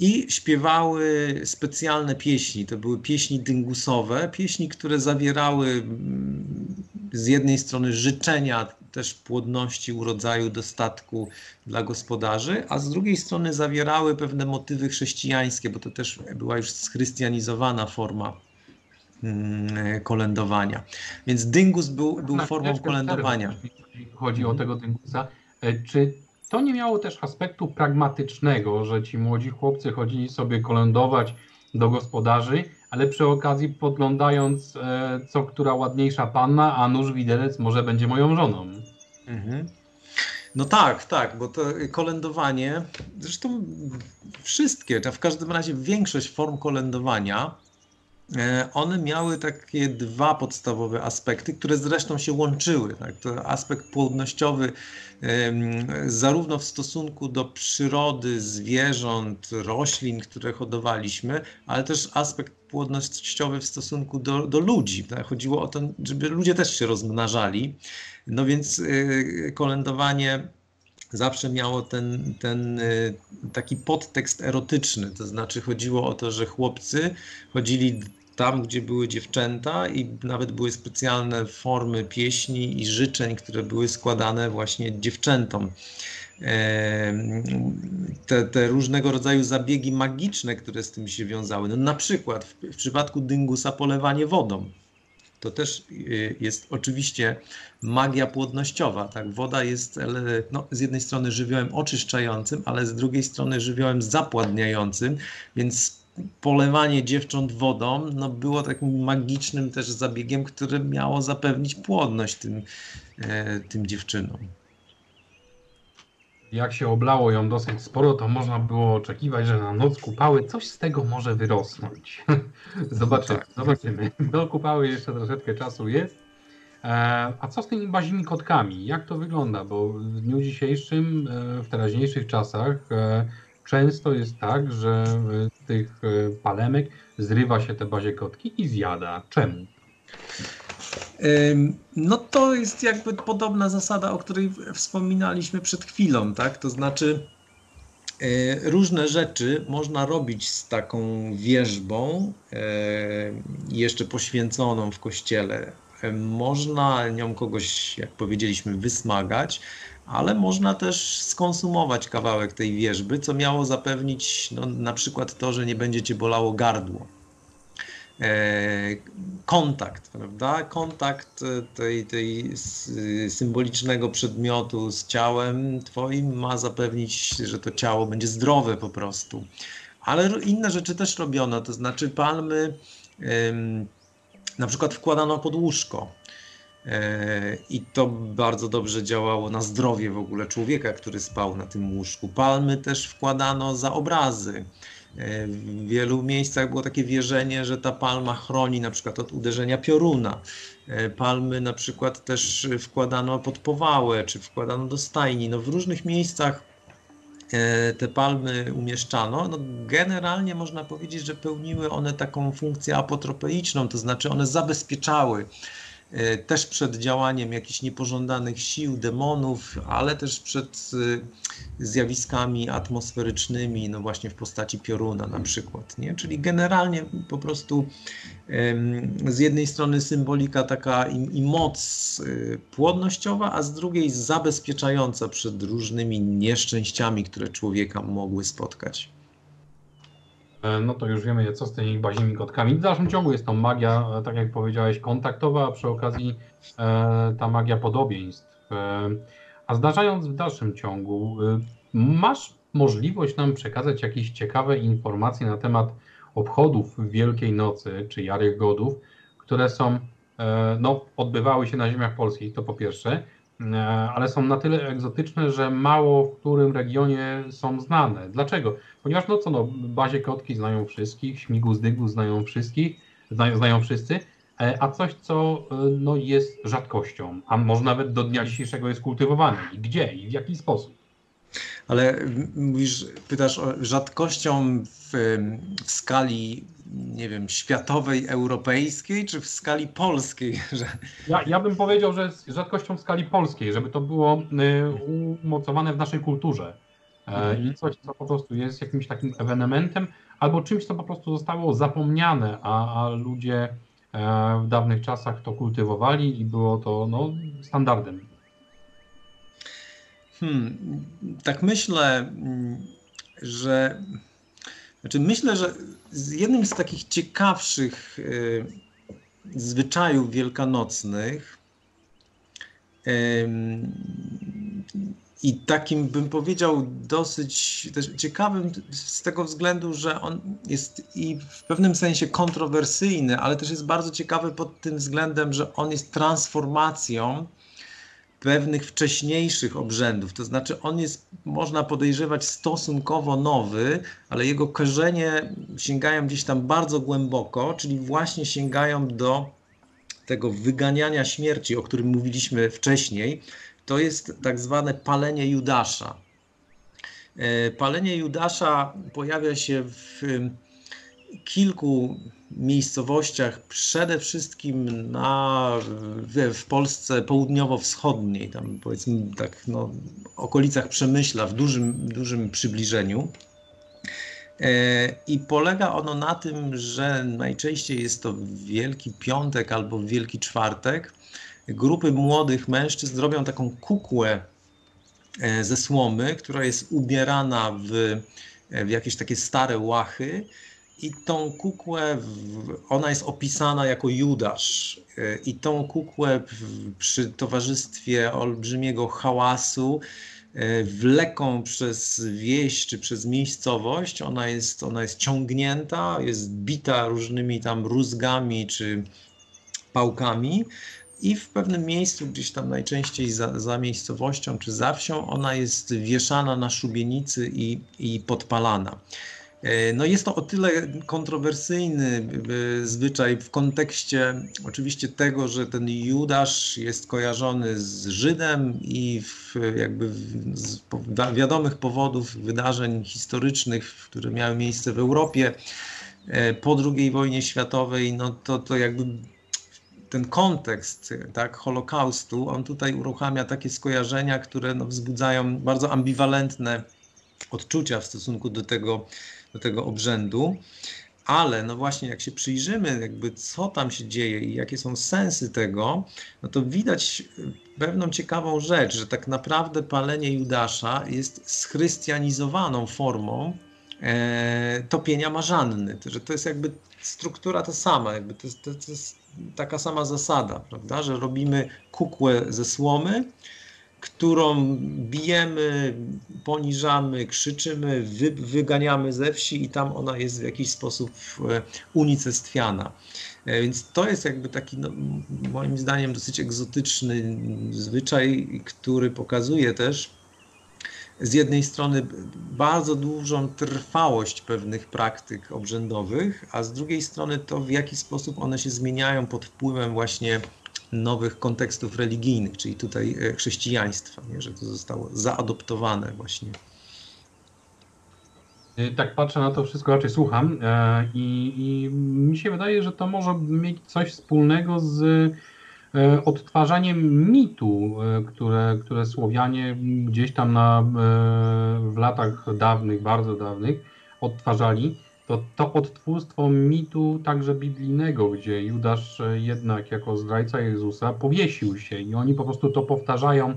i śpiewały specjalne pieśni. To były pieśni dyngusowe, pieśni, które zawierały mm, z jednej strony życzenia też płodności, urodzaju, dostatku dla gospodarzy, a z drugiej strony zawierały pewne motywy chrześcijańskie, bo to też była już schrystianizowana forma Mm, kolędowania. Więc dyngus był, był formą kolędowania. Chodzi o tego dyngusa. E, czy to nie miało też aspektu pragmatycznego, że ci młodzi chłopcy chodzili sobie kolędować do gospodarzy, ale przy okazji podglądając, e, co która ładniejsza panna, a nóż widelec może będzie moją żoną. Mhm. No tak, tak, bo to kolędowanie, zresztą wszystkie, w każdym razie większość form kolędowania one miały takie dwa podstawowe aspekty, które zresztą się łączyły. Tak? To aspekt płodnościowy, zarówno w stosunku do przyrody, zwierząt, roślin, które hodowaliśmy, ale też aspekt płodnościowy w stosunku do, do ludzi. Tak? Chodziło o to, żeby ludzie też się rozmnażali. No więc e, kolędowanie zawsze miało ten, ten e, taki podtekst erotyczny, to znaczy chodziło o to, że chłopcy chodzili tam, gdzie były dziewczęta i nawet były specjalne formy pieśni i życzeń, które były składane właśnie dziewczętom. Te, te, różnego rodzaju zabiegi magiczne, które z tym się wiązały. No, na przykład w, w przypadku dyngusa polewanie wodą. To też y, jest oczywiście magia płodnościowa. Tak? Woda jest no, z jednej strony żywiołem oczyszczającym, ale z drugiej strony żywiołem zapładniającym, więc polewanie dziewcząt wodą no, było takim magicznym też zabiegiem, który miało zapewnić płodność tym, e, tym dziewczynom. Jak się oblało ją dosyć sporo, to można było oczekiwać, że na noc kupały coś z tego może wyrosnąć. zobaczymy, tak. zobaczymy. Do kupały jeszcze troszeczkę czasu jest. E, a co z tymi bazimi kotkami? Jak to wygląda? Bo w dniu dzisiejszym, e, w teraźniejszych czasach, e, często jest tak, że z tych palemek zrywa się te bazie kotki i zjada. Czemu? No to jest jakby podobna zasada, o której wspominaliśmy przed chwilą, tak? To znaczy e, różne rzeczy można robić z taką wierzbą, e, jeszcze poświęconą w kościele. Można nią kogoś, jak powiedzieliśmy, wysmagać, ale można też skonsumować kawałek tej wierzby, co miało zapewnić no, na przykład to, że nie będzie cię bolało gardło. E, kontakt, prawda? Kontakt tej, tej symbolicznego przedmiotu z ciałem twoim ma zapewnić, że to ciało będzie zdrowe po prostu. Ale inne rzeczy też robiono, to znaczy palmy na przykład wkładano pod łóżko. E, I to bardzo dobrze działało na zdrowie w ogóle człowieka, który spał na tym łóżku. Palmy też wkładano za obrazy. E, w wielu miejscach było takie wierzenie, że ta palma chroni na przykład od uderzenia pioruna. E, palmy na przykład też wkładano pod powałę, czy wkładano do stajni. No w różnych miejscach te palmy umieszczano, no generalnie można powiedzieć, że pełniły one taką funkcję apotropeiczną, to znaczy one zabezpieczały E, też przed działaniem jakichś niepożądanych sił, demonów, ale też przed e, zjawiskami atmosferycznymi, no właśnie w postaci pioruna na przykład. Nie? Czyli generalnie po prostu z jednej strony symbolika taka i, i moc e, płodnościowa, a z drugiej zabezpieczająca przed różnymi nieszczęściami, które człowieka mogły spotkać. E, no to już wiemy, co z tymi bazimi kotkami. W dalszym ciągu jest to magia, e, tak jak powiedziałeś, kontaktowa, a przy okazji e, ta magia podobieństw. A zdarzając w dalszym ciągu, masz możliwość nam przekazać jakieś ciekawe informacje na temat obchodów Wielkiej Nocy czy Jarych Godów, które są, no, odbywały się na ziemiach polskich, to po pierwsze, ale są na tyle egzotyczne, że mało w którym regionie są znane. Dlaczego? Ponieważ no co no, bazie kotki znają wszystkich, śmigus dygus znają wszystkich, znają, znają wszyscy, e, a coś, co e, no, jest rzadkością, a może nawet do dnia dzisiejszego jest kultywowane. I gdzie i w jaki sposób? Ale mówisz, pytasz o rzadkością w, w skali nie wiem, światowej, europejskiej, czy w skali polskiej? Że... Ja, ja bym powiedział, że z rzadkością w skali polskiej, żeby to było y, umocowane w naszej kulturze. Mm. I coś, co po prostu jest jakimś takim ewenementem, albo czymś, co po prostu zostało zapomniane, a, a ludzie e, w dawnych czasach to kultywowali i było to no, standardem. Hmm, tak myślę, mm, że znaczy myślę, że jednym z takich ciekawszych y, zwyczajów wielkanocnych i takim bym powiedział dosyć ciekawym z tego względu, że on jest i w pewnym sensie kontrowersyjny, ale też jest bardzo ciekawy pod tym względem, że on jest transformacją pewnych wcześniejszych obrzędów. To znaczy, on jest, można podejrzewać, stosunkowo nowy, ale jego korzenie sięgają gdzieś tam bardzo głęboko, czyli właśnie sięgają do tego wyganiania śmierci, o którym mówiliśmy wcześniej. To jest tak zwane palenie Judasza. E, palenie Judasza pojawia się w kilku miejscowościach, przede wszystkim na, w, Polsce południowo-wschodniej, tam powiedzmy tak, no, okolicach Przemyśla, w dużym, dużym przybliżeniu. E, I polega ono na tym, że najczęściej jest to Wielki Piątek albo Wielki Czwartek. Grupy młodych mężczyzn robią taką kukłę e, ze słomy, która jest ubierana w, w jakieś takie stare łachy i tą kukłę, ona jest opisana jako Judasz. I tą kukłę przy towarzystwie olbrzymiego hałasu e, wleką przez wieś czy przez miejscowość. Ona jest, ona jest ciągnięta, jest bita różnymi tam rózgami czy pałkami. I w pewnym miejscu, gdzieś tam najczęściej za, za miejscowością czy za wsią, ona jest wieszana na szubienicy i, i podpalana. E, no jest to o tyle kontrowersyjny e, zwyczaj w kontekście oczywiście tego, że ten Judasz jest kojarzony z Żydem i w, jakby z wiadomych powodów wydarzeń historycznych, które miały miejsce w Europie e, po II wojnie światowej, no to, to jakby ten kontekst tak, Holokaustu, on tutaj uruchamia takie skojarzenia, które no, wzbudzają bardzo ambiwalentne odczucia w stosunku do tego do tego obrzędu. ale no właśnie jak się przyjrzymy, jakby co tam się dzieje i jakie są sensy tego, no to widać pewną ciekawą rzecz, że tak naprawdę palenie Judasza jest schrystianizowaną formą e, topienia marzanny, że to jest jakby struktura ta sama, jakby to, to jest taka sama zasada, prawda, że robimy kukłę ze słomy, którą bijemy, poniżamy, krzyczymy, wy, wyganiamy ze wsi i tam ona jest w jakiś sposób e, unicestwiana. E, więc to jest jakby taki, no, moim zdaniem, dosyć egzotyczny zwyczaj, który pokazuje też z jednej strony bardzo dużą trwałość pewnych praktyk obrzędowych, a z drugiej strony to, w jaki sposób one się zmieniają pod wpływem właśnie nowych kontekstów religijnych, czyli tutaj e, chrześcijaństwa, nie? że to zostało zaadoptowane właśnie. E, tak patrzę na to wszystko, raczej słucham e, i, i mi się wydaje, że to może mieć coś wspólnego z odtwarzaniem mitu, które, które Słowianie gdzieś tam na, w latach dawnych, bardzo dawnych odtwarzali to, to odtwórstwo mitu także biblijnego, gdzie Judasz jednak jako zdrajca Jezusa powiesił się i oni po prostu to powtarzają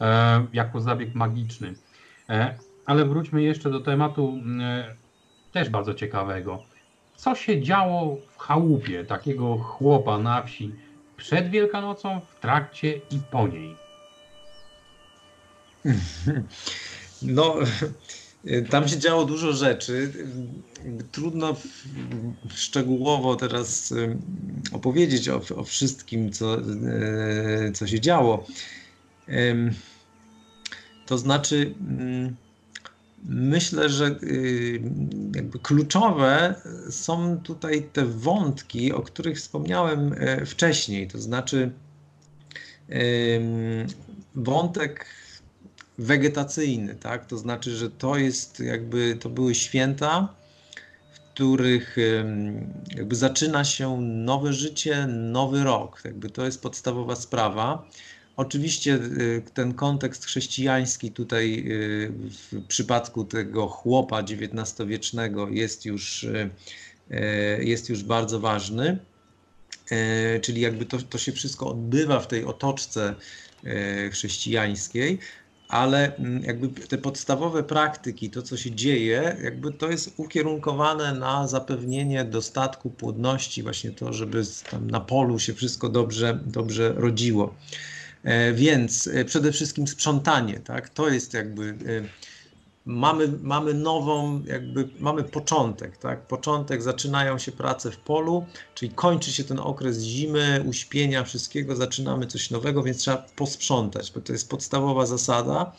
e, jako zabieg magiczny. E, ale wróćmy jeszcze do tematu e, też bardzo ciekawego. Co się działo w chałupie takiego chłopa na wsi przed Wielkanocą, w trakcie i po niej? No, tam się działo dużo rzeczy. Trudno szczegółowo teraz opowiedzieć o, o wszystkim, co, co się działo. To znaczy, mm, myślę, że y, kluczowe są tutaj te wątki, o których wspomniałem wcześniej. To znaczy, wątek wegetacyjny, tak? To znaczy, że to jest jakby, to były święta, w których jakby zaczyna się nowe życie, nowy rok. Jakby to jest podstawowa sprawa. Oczywiście y, ten kontekst chrześcijański tutaj y, w przypadku tego chłopa XIX-wiecznego jest już, y, jest już bardzo ważny. Czyli jakby to, to się wszystko odbywa w tej otoczce chrześcijańskiej, ale mm, jakby te podstawowe praktyki, to co się dzieje, jakby to jest ukierunkowane na zapewnienie dostatku płodności, właśnie to, żeby tam na polu się wszystko dobrze, dobrze rodziło. E, więc e, przede wszystkim sprzątanie, tak? To jest jakby e, mamy, mamy nową, jakby mamy początek, tak? Początek, zaczynają się prace w polu, czyli kończy się ten okres zimy, uśpienia, wszystkiego, zaczynamy coś nowego, więc trzeba posprzątać, bo to jest podstawowa zasada.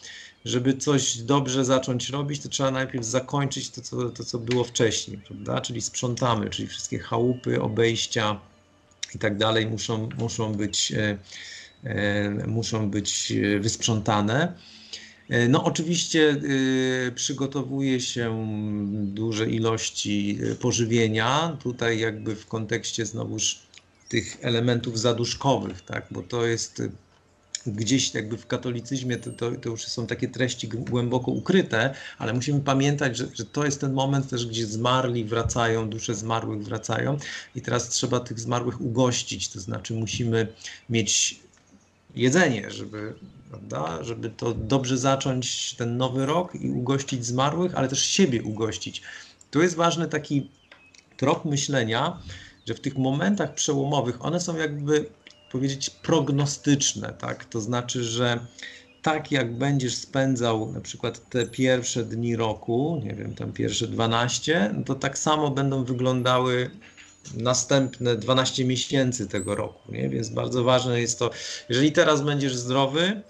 Żeby coś dobrze zacząć robić, to trzeba najpierw zakończyć to, co, to, co było wcześniej, prawda? Czyli sprzątamy, czyli wszystkie chałupy, obejścia i tak dalej muszą, muszą być, e, e, muszą być wysprzątane. E, no oczywiście y, przygotowuje się duże ilości e, pożywienia, tutaj jakby w kontekście znowuż tych elementów zaduszkowych, tak, bo to jest y, gdzieś jakby w katolicyzmie to, to, to, już są takie treści głęboko ukryte, ale musimy pamiętać, że, że to jest ten moment też, gdzie zmarli wracają, dusze zmarłych wracają. I teraz trzeba tych zmarłych ugościć, to znaczy musimy mieć jedzenie, żeby prawda? Żeby to dobrze zacząć ten nowy rok i ugościć zmarłych, ale też siebie ugościć. Tu jest ważny taki trop myślenia, że w tych momentach przełomowych one są jakby powiedzieć prognostyczne, tak? To znaczy, że tak jak będziesz spędzał na przykład te pierwsze dni roku, nie wiem, tam pierwsze 12, no to tak samo będą wyglądały następne 12 miesięcy tego roku, nie? Więc bardzo ważne jest to, jeżeli teraz będziesz zdrowy,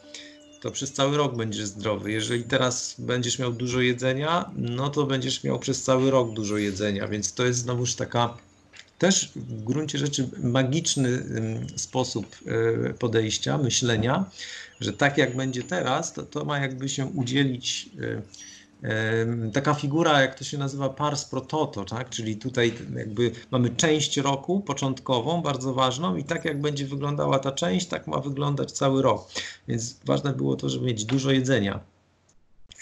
to przez cały rok będziesz zdrowy. Jeżeli teraz będziesz miał dużo jedzenia, no to będziesz miał przez cały rok dużo jedzenia, więc to jest znowuż taka też w gruncie rzeczy magiczny sposób e, podejścia, myślenia, że tak jak będzie teraz, to, to ma jakby się udzielić e, taka figura, jak to się nazywa, pars pro toto, tak? czyli tutaj jakby mamy część roku początkową, bardzo ważną i tak jak będzie wyglądała ta część, tak ma wyglądać cały rok. Więc ważne było to, żeby mieć dużo jedzenia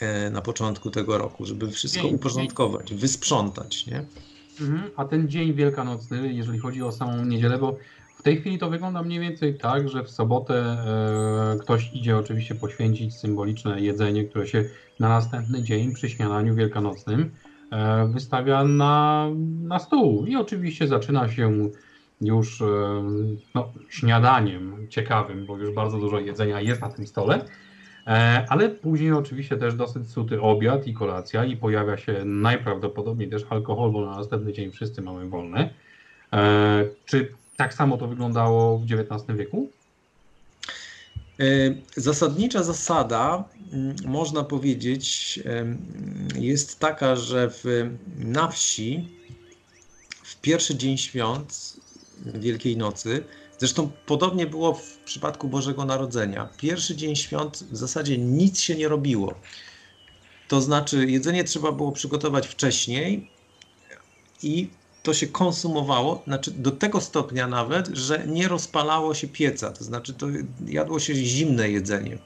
e, na początku tego roku, żeby wszystko uporządkować, wysprzątać. Nie? Mhm, a ten dzień wielkanocny, jeżeli chodzi o samą niedzielę, bo w tej chwili to wygląda mniej więcej tak, że w sobotę e, ktoś idzie oczywiście poświęcić symboliczne jedzenie, które się na następny dzień przy śniadaniu wielkanocnym e, wystawia na, na stół. I oczywiście zaczyna się już e, no, śniadaniem ciekawym, bo już bardzo dużo jedzenia jest na tym stole. Ale później oczywiście też dosyć suty obiad i kolacja i pojawia się najprawdopodobniej też alkohol, bo na następny dzień wszyscy mamy wolne. Czy tak samo to wyglądało w XIX wieku? Zasadnicza zasada, mm, można powiedzieć, jest taka, że w, na wsi w pierwszy dzień świąt Wielkiej Nocy. Zresztą podobnie było w przypadku Bożego Narodzenia. Pierwszy dzień świąt w zasadzie nic się nie robiło. To znaczy, jedzenie trzeba było przygotować wcześniej i to się konsumowało, znaczy do tego stopnia nawet, że nie rozpalało się pieca, to znaczy to jadło się zimne jedzenie.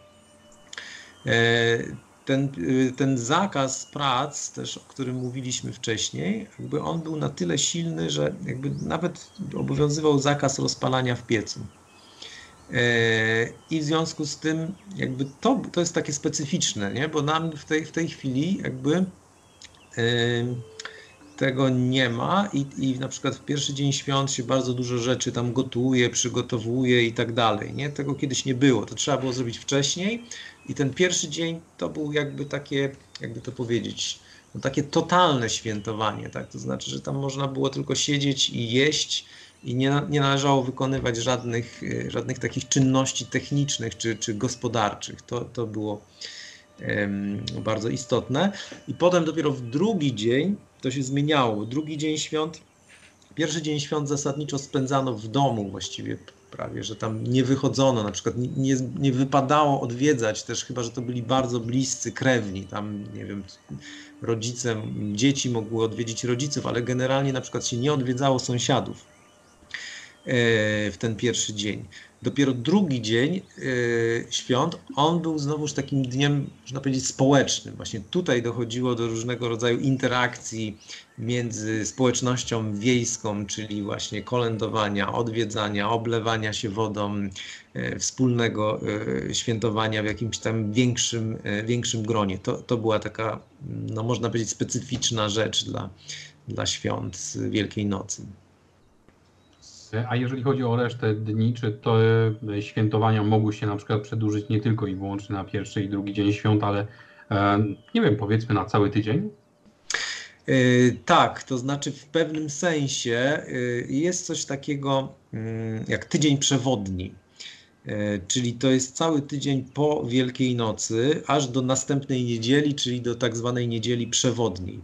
E, ten, y, ten zakaz prac, też o którym mówiliśmy wcześniej, jakby on był na tyle silny, że jakby nawet obowiązywał zakaz rozpalania w piecu. E, I w związku z tym, jakby to, to jest takie specyficzne, nie? bo nam w tej, w tej chwili jakby e, tego nie ma i, i na przykład w pierwszy dzień świąt się bardzo dużo rzeczy tam gotuje, przygotowuje i tak dalej. Nie? Tego kiedyś nie było. To trzeba było zrobić wcześniej i ten pierwszy dzień to był jakby takie, jakby to powiedzieć, no takie totalne świętowanie, tak? To znaczy, że tam można było tylko siedzieć i jeść i nie, nie należało wykonywać żadnych, e, żadnych takich czynności technicznych czy, czy gospodarczych. To, to było bardzo istotne. I potem dopiero w drugi dzień to się zmieniało. Drugi dzień świąt, pierwszy dzień świąt zasadniczo spędzano w domu właściwie prawie, że tam nie wychodzono, na przykład nie, nie wypadało odwiedzać też, chyba że to byli bardzo bliscy krewni, tam nie wiem, rodzice, dzieci mogły odwiedzić rodziców, ale generalnie na przykład się nie odwiedzało sąsiadów w ten pierwszy dzień. Dopiero drugi dzień yy, świąt, on był znowuż takim dniem, można powiedzieć, społecznym. Właśnie tutaj dochodziło do różnego rodzaju interakcji między społecznością wiejską, czyli właśnie kolędowania, odwiedzania, oblewania się wodą, yy, wspólnego yy, świętowania w jakimś tam większym, większym gronie. To, to była taka, no można powiedzieć, specyficzna rzecz dla, dla świąt Wielkiej Nocy. A jeżeli chodzi o resztę dni, czy to e, świętowania mogły się na przykład przedłużyć nie tylko i wyłącznie na pierwszy i drugi dzień świąt, ale e, nie wiem, powiedzmy na cały tydzień? E, tak, to znaczy w pewnym sensie jest coś takiego mm, jak tydzień przewodni. Czyli to jest cały tydzień po Wielkiej Nocy, aż do następnej niedzieli, czyli do tak zwanej niedzieli przewodniej.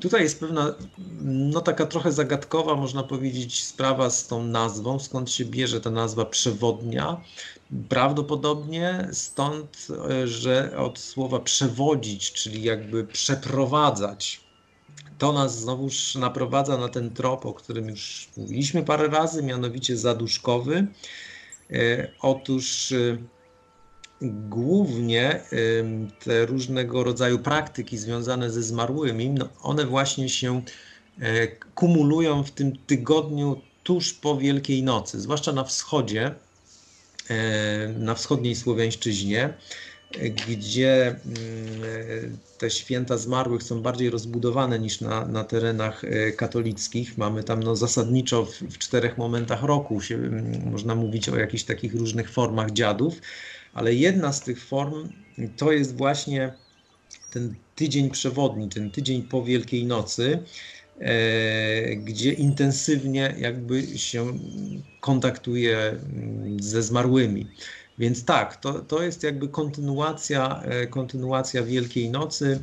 Tutaj jest pewna, no taka trochę zagadkowa, można powiedzieć, sprawa z tą nazwą, skąd się bierze ta nazwa przewodnia. Prawdopodobnie stąd, że od słowa przewodzić, czyli jakby przeprowadzać. To nas znowuż naprowadza na ten trop, o którym już mówiliśmy parę razy, mianowicie zaduszkowy. E, otóż głównie te różnego rodzaju praktyki związane ze zmarłymi, no one właśnie się e, kumulują w tym tygodniu tuż po Wielkiej Nocy, zwłaszcza na wschodzie, e, na wschodniej Słowiańszczyźnie, gdzie mm, e, te święta zmarłych są bardziej rozbudowane niż na, na terenach katolickich. Mamy tam no, zasadniczo w, w czterech momentach roku się, mm, można mówić o jakichś takich różnych formach dziadów ale jedna z tych form to jest właśnie ten tydzień przewodni, ten tydzień po Wielkiej Nocy, e, gdzie intensywnie jakby się kontaktuje mm, ze zmarłymi. Więc tak, to, to jest jakby kontynuacja, e, kontynuacja Wielkiej Nocy.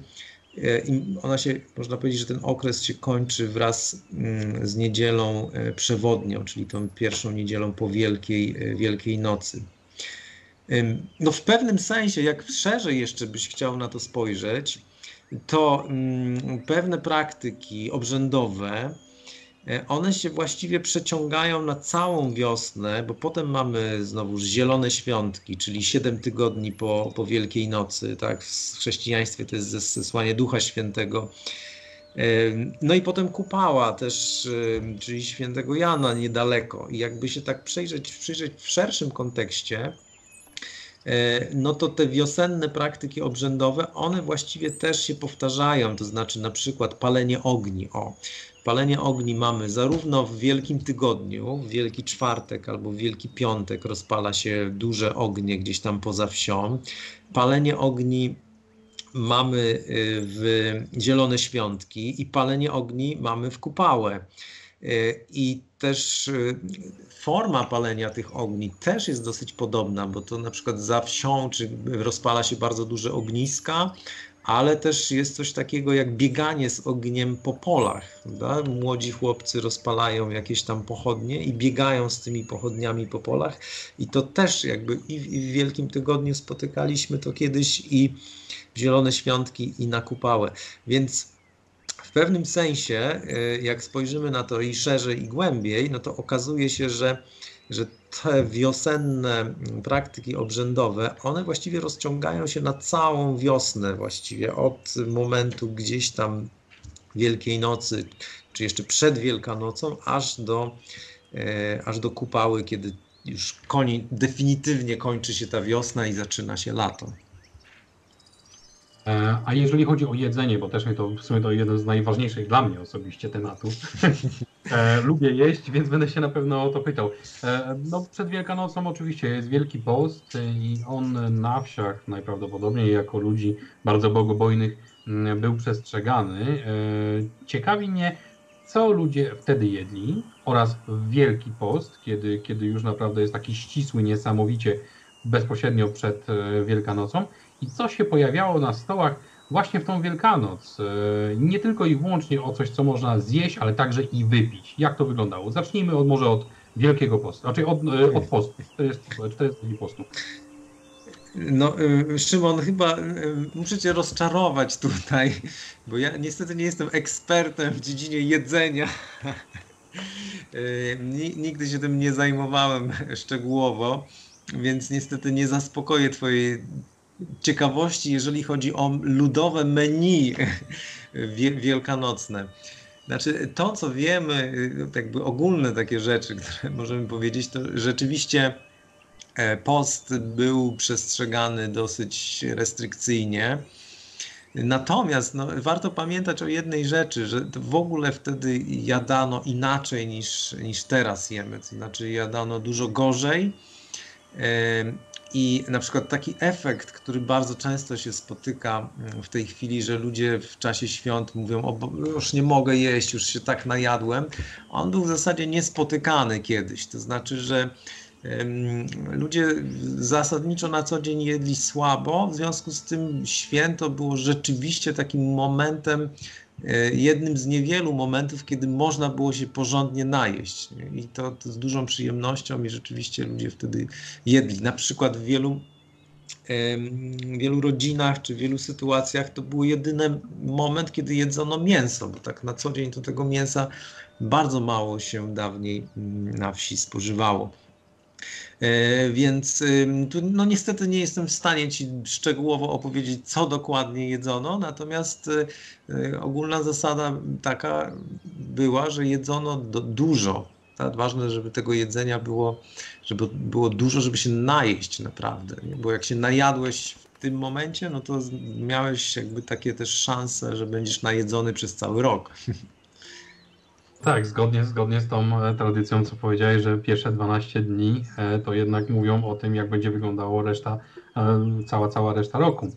E, ona się, można powiedzieć, że ten okres się kończy wraz mm, z niedzielą przewodnią, czyli tą pierwszą niedzielą po Wielkiej, Wielkiej Nocy. No w pewnym sensie, jak szerzej jeszcze byś chciał na to spojrzeć, to mm, pewne praktyki obrzędowe, e, one się właściwie przeciągają na całą wiosnę, bo potem mamy znowu zielone świątki, czyli 7 tygodni po, po Wielkiej Nocy, tak? W chrześcijaństwie to jest zesłanie Ducha Świętego. No i potem Kupała też, czyli świętego Jana niedaleko. I jakby się tak przyjrzeć, przyjrzeć w szerszym kontekście, no to te wiosenne praktyki obrzędowe, one właściwie też się powtarzają, to znaczy na przykład palenie ogni. O, palenie ogni mamy zarówno w Wielkim Tygodniu, w Wielki Czwartek albo w Wielki Piątek rozpala się duże ognie gdzieś tam poza wsią. Palenie ogni mamy y, w Zielone Świątki i palenie ogni mamy w Kupałę. Y, I też y, forma palenia tych ogni też jest dosyć podobna, bo to na przykład za wsią czy rozpala się bardzo duże ogniska, ale też jest coś takiego jak bieganie z ogniem po polach. Prawda? Młodzi chłopcy rozpalają jakieś tam pochodnie i biegają z tymi pochodniami po polach. I to też jakby i w, i w Wielkim Tygodniu spotykaliśmy to kiedyś i w Zielone Świątki i na Kupałę. Więc pewnym sensie, y, jak spojrzymy na to i szerzej i głębiej, no to okazuje się, że, że te wiosenne praktyki obrzędowe, one właściwie rozciągają się na całą wiosnę właściwie, od momentu gdzieś tam Wielkiej Nocy, czy jeszcze przed Wielkanocą, aż do, e, aż do kupały, kiedy już koni, definitywnie kończy się ta wiosna i zaczyna się lato. E, a jeżeli chodzi o jedzenie, bo też mnie to w sumie to jeden z najważniejszych dla mnie osobiście tematów. e, lubię jeść, więc będę się na pewno o to pytał. E, no, przed Wielkanocą oczywiście jest Wielki Post i on na wsiach najprawdopodobniej jako ludzi bardzo bogobojnych mm, był przestrzegany. E, ciekawi mnie, co ludzie wtedy jedli oraz Wielki Post, kiedy, kiedy już naprawdę jest taki ścisły, niesamowicie bezpośrednio przed e, Wielkanocą i co się pojawiało na stołach właśnie w tą Wielkanoc. E, nie tylko i wyłącznie o coś, co można zjeść, ale także i wypić. Jak to wyglądało? Zacznijmy od, może od Wielkiego Postu, znaczy od, e, od postu, 40 dni postu. No, e, Szymon, chyba muszę Cię rozczarować tutaj, bo ja niestety nie jestem ekspertem w dziedzinie jedzenia. Nigdy się tym nie zajmowałem szczegółowo, więc niestety nie zaspokoję Twojej ciekawości, jeżeli chodzi o ludowe menu wielkanocne. Znaczy, to co wiemy, jakby ogólne takie rzeczy, które możemy powiedzieć, to rzeczywiście e, post był przestrzegany dosyć restrykcyjnie. Natomiast no, warto pamiętać o jednej rzeczy, że w ogóle wtedy jadano inaczej niż, niż teraz jemy. To znaczy, jadano dużo gorzej i na przykład taki efekt, który bardzo często się spotyka mm, w tej chwili, że ludzie w czasie świąt mówią, o, już nie mogę jeść, już się tak najadłem, on był w zasadzie niespotykany kiedyś. To znaczy, że ludzie zasadniczo na co dzień jedli słabo, w związku z tym święto było rzeczywiście takim momentem jednym z niewielu momentów, kiedy można było się porządnie najeść. I to, to, z dużą przyjemnością i rzeczywiście ludzie wtedy jedli. Na przykład w wielu, w wielu rodzinach czy w wielu sytuacjach to był jedyny moment, kiedy jedzono mięso, bo tak na co dzień to tego mięsa bardzo mało się dawniej mm, na wsi spożywało. E, więc tu no niestety nie jestem w stanie Ci szczegółowo opowiedzieć, co dokładnie jedzono, natomiast e, ogólna zasada taka była, że jedzono do, dużo. Tak? Ważne, żeby tego jedzenia było, żeby było dużo, żeby się najeść naprawdę. Nie? Bo jak się najadłeś w tym momencie, no to miałeś jakby takie też szanse, że będziesz najedzony przez cały rok. Tak, zgodnie, zgodnie z tą e, tradycją, co powiedziałeś, że pierwsze 12 dni e, to jednak mówią o tym, jak będzie wyglądało reszta, e, cała, cała reszta roku.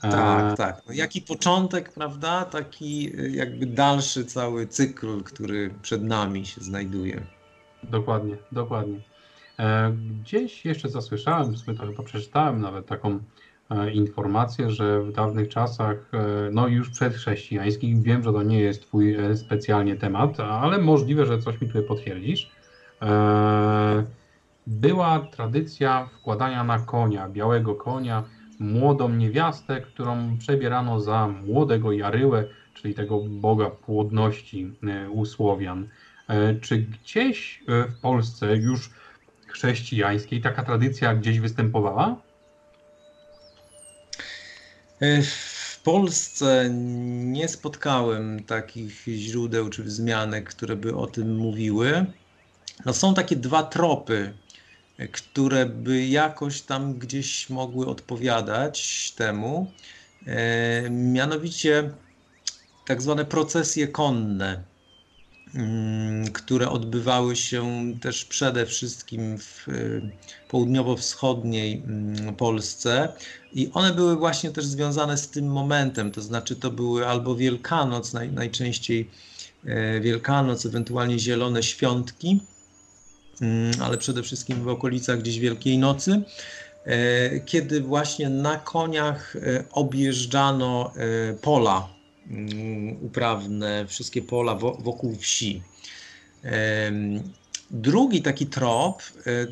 Tak, tak. No, jaki początek, prawda? Taki jakby dalszy cały cykl, który przed nami się znajduje. Dokładnie, dokładnie. Gdzieś jeszcze zasłyszałem, w sumie to chyba przeczytałem nawet taką informację, że w dawnych czasach, e, no już przedchrześcijańskich, wiem, że to nie jest Twój e, specjalnie temat, ale możliwe, że coś mi tutaj potwierdzisz. Była tradycja wkładania na konia, białego konia, młodą niewiastę, którą przebierano za młodego Jaryłę, czyli tego boga płodności u Słowian. Czy gdzieś w Polsce już chrześcijańskiej taka tradycja gdzieś występowała? W Polsce nie spotkałem takich źródeł czy wzmianek, które by o tym mówiły. No są takie dwa tropy, które by jakoś tam gdzieś mogły odpowiadać temu. E, mianowicie tak zwane procesje konne, które odbywały się też przede wszystkim w e, południowo-wschodniej mm, Polsce. I one były właśnie też związane z tym momentem, to znaczy to były albo Wielkanoc, naj, najczęściej e, Wielkanoc, ewentualnie Zielone Świątki, mm, ale przede wszystkim w okolicach gdzieś Wielkiej Nocy, e, kiedy właśnie na koniach e, objeżdżano pola. mm, uprawne, wszystkie pola wokół wsi. Drugi taki trop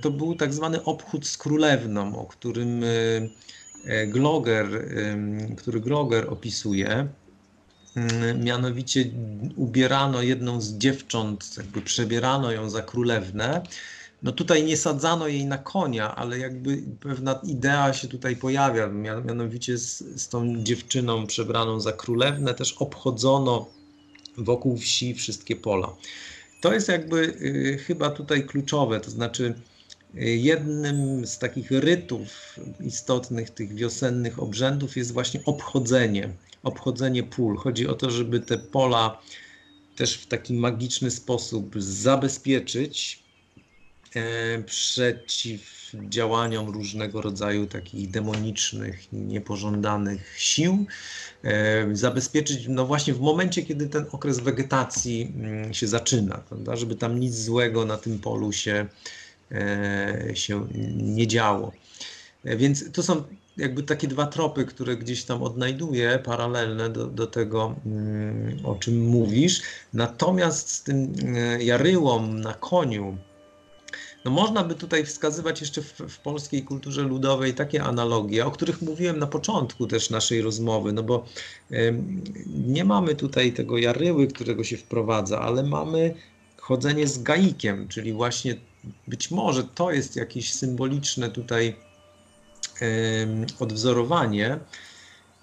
to był tak zwany obchód z królewną, o którym E, Gloger, który Gloger opisuje, mm, mianowicie ubierano jedną z dziewcząt, jakby przebierano ją za królewnę. No tutaj nie sadzano jej na konia, ale jakby pewna idea się tutaj pojawia, mianowicie z, z tą dziewczyną przebraną za królewnę też obchodzono wokół wsi wszystkie pola. To jest jakby y, chyba tutaj kluczowe, to znaczy Jednym z takich rytów istotnych tych wiosennych obrzędów jest właśnie obchodzenie, obchodzenie pól. Chodzi o to, żeby te pola też w taki magiczny sposób zabezpieczyć e, przeciw działaniom różnego rodzaju takich demonicznych, niepożądanych sił, e, zabezpieczyć no właśnie w momencie, kiedy ten okres wegetacji mm, się zaczyna, prawda? żeby tam nic złego na tym polu się E, się nie działo. Więc to są jakby takie dwa tropy, które gdzieś tam odnajduję, paralelne do, do tego, mm, o czym mówisz. Natomiast z tym jaryłą na koniu, no można by tutaj wskazywać jeszcze w, w, polskiej kulturze ludowej takie analogie, o których mówiłem na początku też naszej rozmowy, no bo y, nie mamy tutaj tego jaryły, którego się wprowadza, ale mamy chodzenie z gaikiem, czyli właśnie być może to jest jakieś symboliczne tutaj odwzorowanie.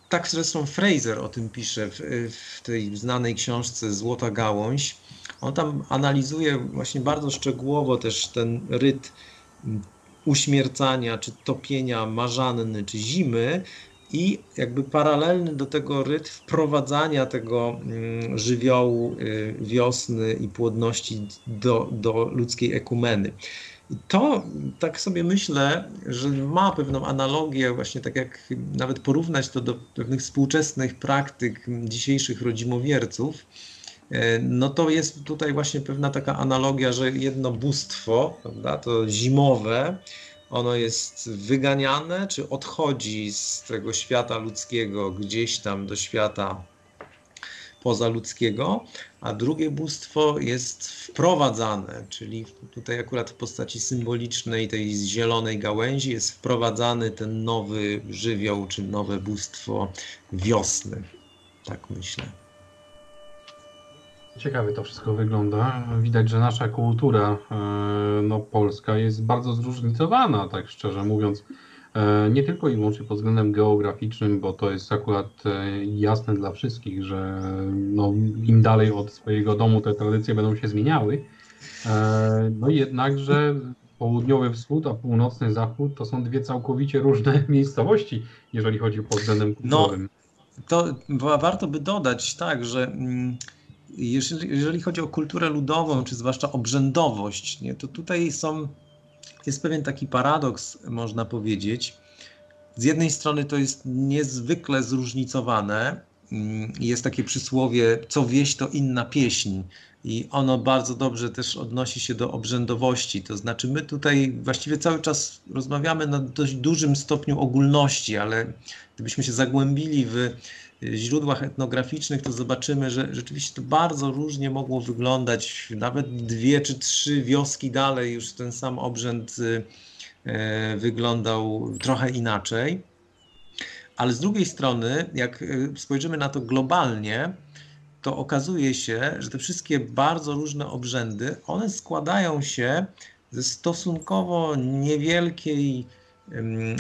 Tak zresztą Fraser o tym pisze w, w tej znanej książce Złota Gałąź. On tam analizuje właśnie bardzo szczegółowo też ten ryt uśmiercania, czy topienia marzanny, czy zimy i jakby paralelny do tego ryt wprowadzania tego mm, żywiołu y, wiosny i płodności do, do ludzkiej ekumeny. I to tak sobie myślę, że ma pewną analogię, właśnie tak jak nawet porównać to do pewnych współczesnych praktyk dzisiejszych rodzimowierców, no to jest tutaj właśnie pewna taka analogia, że jedno bóstwo, prawda, to zimowe, ono jest wyganiane, czy odchodzi z tego świata ludzkiego gdzieś tam do świata pozaludzkiego, a drugie bóstwo jest wprowadzane, czyli tutaj akurat w postaci symbolicznej tej zielonej gałęzi jest wprowadzany ten nowy żywioł, czy nowe bóstwo wiosny. Tak myślę. Ciekawie to wszystko wygląda. Widać, że nasza kultura e, no, polska jest bardzo zróżnicowana, tak szczerze mówiąc. E, nie tylko i wyłącznie pod względem geograficznym, bo to jest akurat e, jasne dla wszystkich, że no, im dalej od swojego domu te tradycje będą się zmieniały. No jednakże południowy wschód, a północny zachód to są dwie całkowicie różne miejscowości, jeżeli chodzi o pod względem no, kulturowym. No, to warto by dodać, tak, że mm, jeżeli, chodzi o kulturę ludową, czy zwłaszcza obrzędowość, nie, to tutaj są, jest pewien taki paradoks, można powiedzieć. Z jednej strony to jest niezwykle zróżnicowane. Mm, jest takie przysłowie, co wieś to inna pieśń. I ono bardzo dobrze też odnosi się do obrzędowości. To znaczy, my tutaj właściwie cały czas rozmawiamy na dość dużym stopniu ogólności, ale gdybyśmy się zagłębili w źródłach etnograficznych, to zobaczymy, że rzeczywiście to bardzo różnie mogło wyglądać. Nawet dwie czy trzy wioski dalej już ten sam obrzęd y, e, wyglądał trochę inaczej. Ale z drugiej strony, jak y, spojrzymy na to globalnie, to okazuje się, że te wszystkie bardzo różne obrzędy, one składają się ze stosunkowo niewielkiej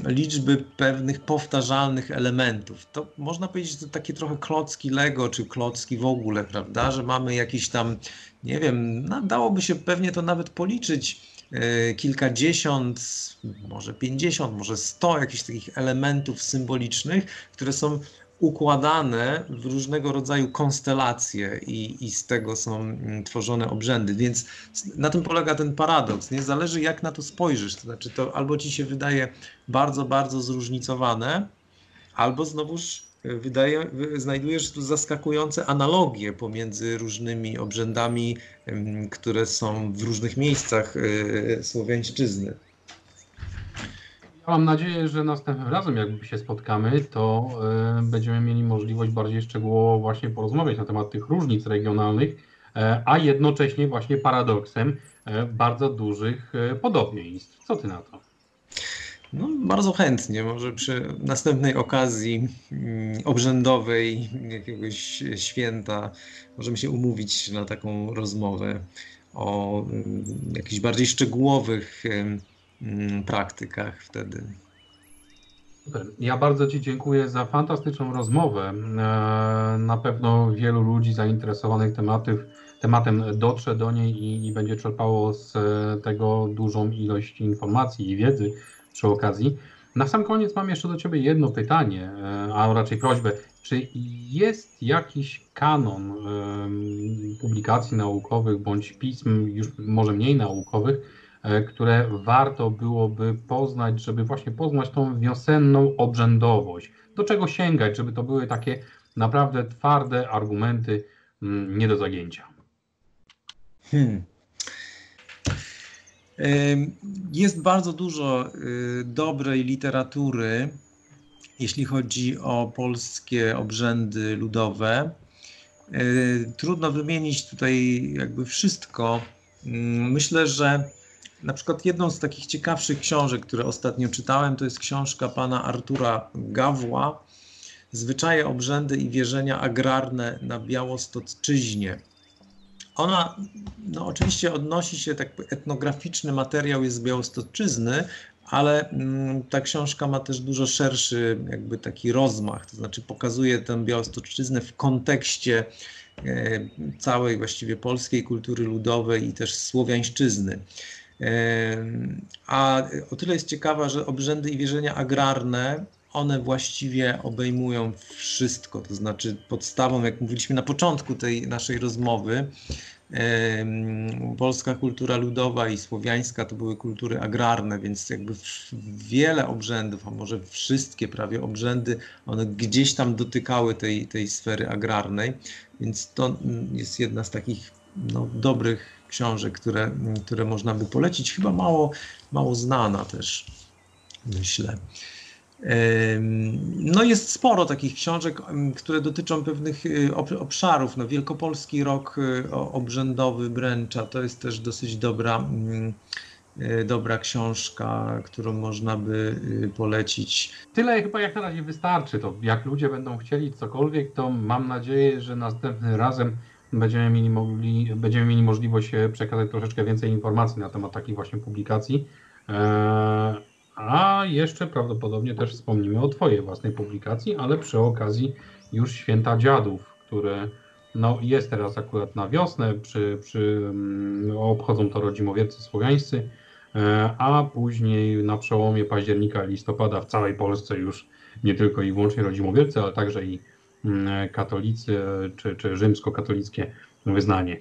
liczby pewnych powtarzalnych elementów. To można powiedzieć, to takie trochę klocki Lego, czy klocki w ogóle, prawda? Że mamy jakiś tam, nie wiem, no, dałoby się pewnie to nawet policzyć e, kilkadziesiąt, może pięćdziesiąt, może sto jakichś takich elementów symbolicznych, które są układane w różnego rodzaju konstelacje i, i z tego są mm, tworzone obrzędy. Więc na tym polega ten paradoks. Nie zależy jak na to spojrzysz. To znaczy to albo ci się wydaje bardzo, bardzo zróżnicowane, albo znowuż e, wydaje, znajdujesz tu zaskakujące analogie pomiędzy różnymi obrzędami, które są w różnych miejscach e, Słowiańszczyzny. Mam nadzieję, że następnym razem, jak się spotkamy, to y, będziemy mieli możliwość bardziej szczegółowo właśnie porozmawiać na temat tych różnic regionalnych, y, a jednocześnie właśnie paradoksem y, bardzo dużych podobieństw. Co ty na to? No, bardzo chętnie. Może przy następnej okazji mm, obrzędowej jakiegoś święta możemy się umówić na taką rozmowę o mm, jakichś bardziej szczegółowych praktykach wtedy. Ja bardzo Ci dziękuję za fantastyczną rozmowę. E, na pewno wielu ludzi zainteresowanych tematów, tematem dotrze do niej i, i będzie czerpało z tego dużą ilość informacji i wiedzy przy okazji. Na sam koniec mam jeszcze do Ciebie jedno pytanie, e, a raczej prośbę. Czy jest jakiś kanon publikacji naukowych bądź pism, już może mniej naukowych, E, które warto byłoby poznać, żeby właśnie poznać tą wiosenną obrzędowość. Do czego sięgać, żeby to były takie naprawdę twarde argumenty mm, nie do zagięcia. Hmm. Jest bardzo dużo y, dobrej literatury, jeśli chodzi o polskie obrzędy ludowe. Y, trudno wymienić tutaj jakby wszystko. Mm, myślę, że na przykład jedną z takich ciekawszych książek, które ostatnio czytałem, to jest książka pana Artura Gawła Zwyczaje, obrzędy i wierzenia agrarne na Białostoczyźnie. Ona no, oczywiście odnosi się, tak etnograficzny materiał jest z Białostoczyzny, ale mm, ta książka ma też dużo szerszy jakby taki rozmach, to znaczy pokazuje tę Białostoczyznę w kontekście e, całej właściwie polskiej kultury ludowej i też słowiańszczyzny. A o tyle jest ciekawa, że obrzędy i wierzenia agrarne, one właściwie obejmują wszystko. To znaczy, podstawą, jak mówiliśmy na początku tej naszej rozmowy, polska kultura ludowa i słowiańska to były kultury agrarne, więc jakby wiele obrzędów, a może wszystkie prawie obrzędy, one gdzieś tam dotykały tej, tej sfery agrarnej, więc to jest jedna z takich no, dobrych książek, które, które można by polecić. Chyba mało, mało znana też, myślę. No jest sporo takich książek, które dotyczą pewnych y, obszarów. No, Wielkopolski Rok y, Obrzędowy Bręcza to jest też dosyć dobra, mm, y, dobra książka, którą można by polecić. Tyle chyba jak na razie wystarczy. To jak ludzie będą chcieli cokolwiek, to mam nadzieję, że następnym razem będziemy mieli, mogli, będziemy mieli możliwość e, przekazać troszeczkę więcej informacji na temat takich właśnie publikacji. E, a jeszcze prawdopodobnie też wspomnimy o Twojej własnej publikacji, ale przy okazji już Święta Dziadów, które no, jest teraz akurat na wiosnę, przy, przy, mm, obchodzą to rodzimowiercy słowiańscy, e, a później na przełomie października i listopada w całej Polsce już nie tylko i wyłącznie rodzimowiercy, ale także i katolicy czy, czy rzymskokatolickie wyznanie.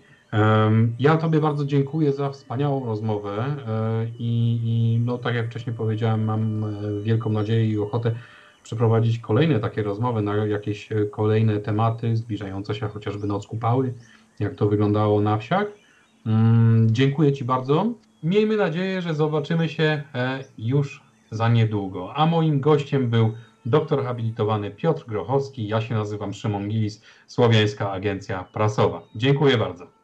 Ja Tobie bardzo dziękuję za wspaniałą rozmowę e, i, i no, tak jak wcześniej powiedziałem, mam e, wielką nadzieję i ochotę przeprowadzić kolejne takie rozmowy na jakieś kolejne tematy, zbliżające się chociażby Noc Kupały, jak to wyglądało na wsiach. Mm, dziękuję Ci bardzo. Miejmy nadzieję, że zobaczymy się e, już za niedługo. A moim gościem był doktor habilitowany Piotr Grochowski. Ja się nazywam Szymon Gilis, Słowiańska Agencja Prasowa. Dziękuję bardzo.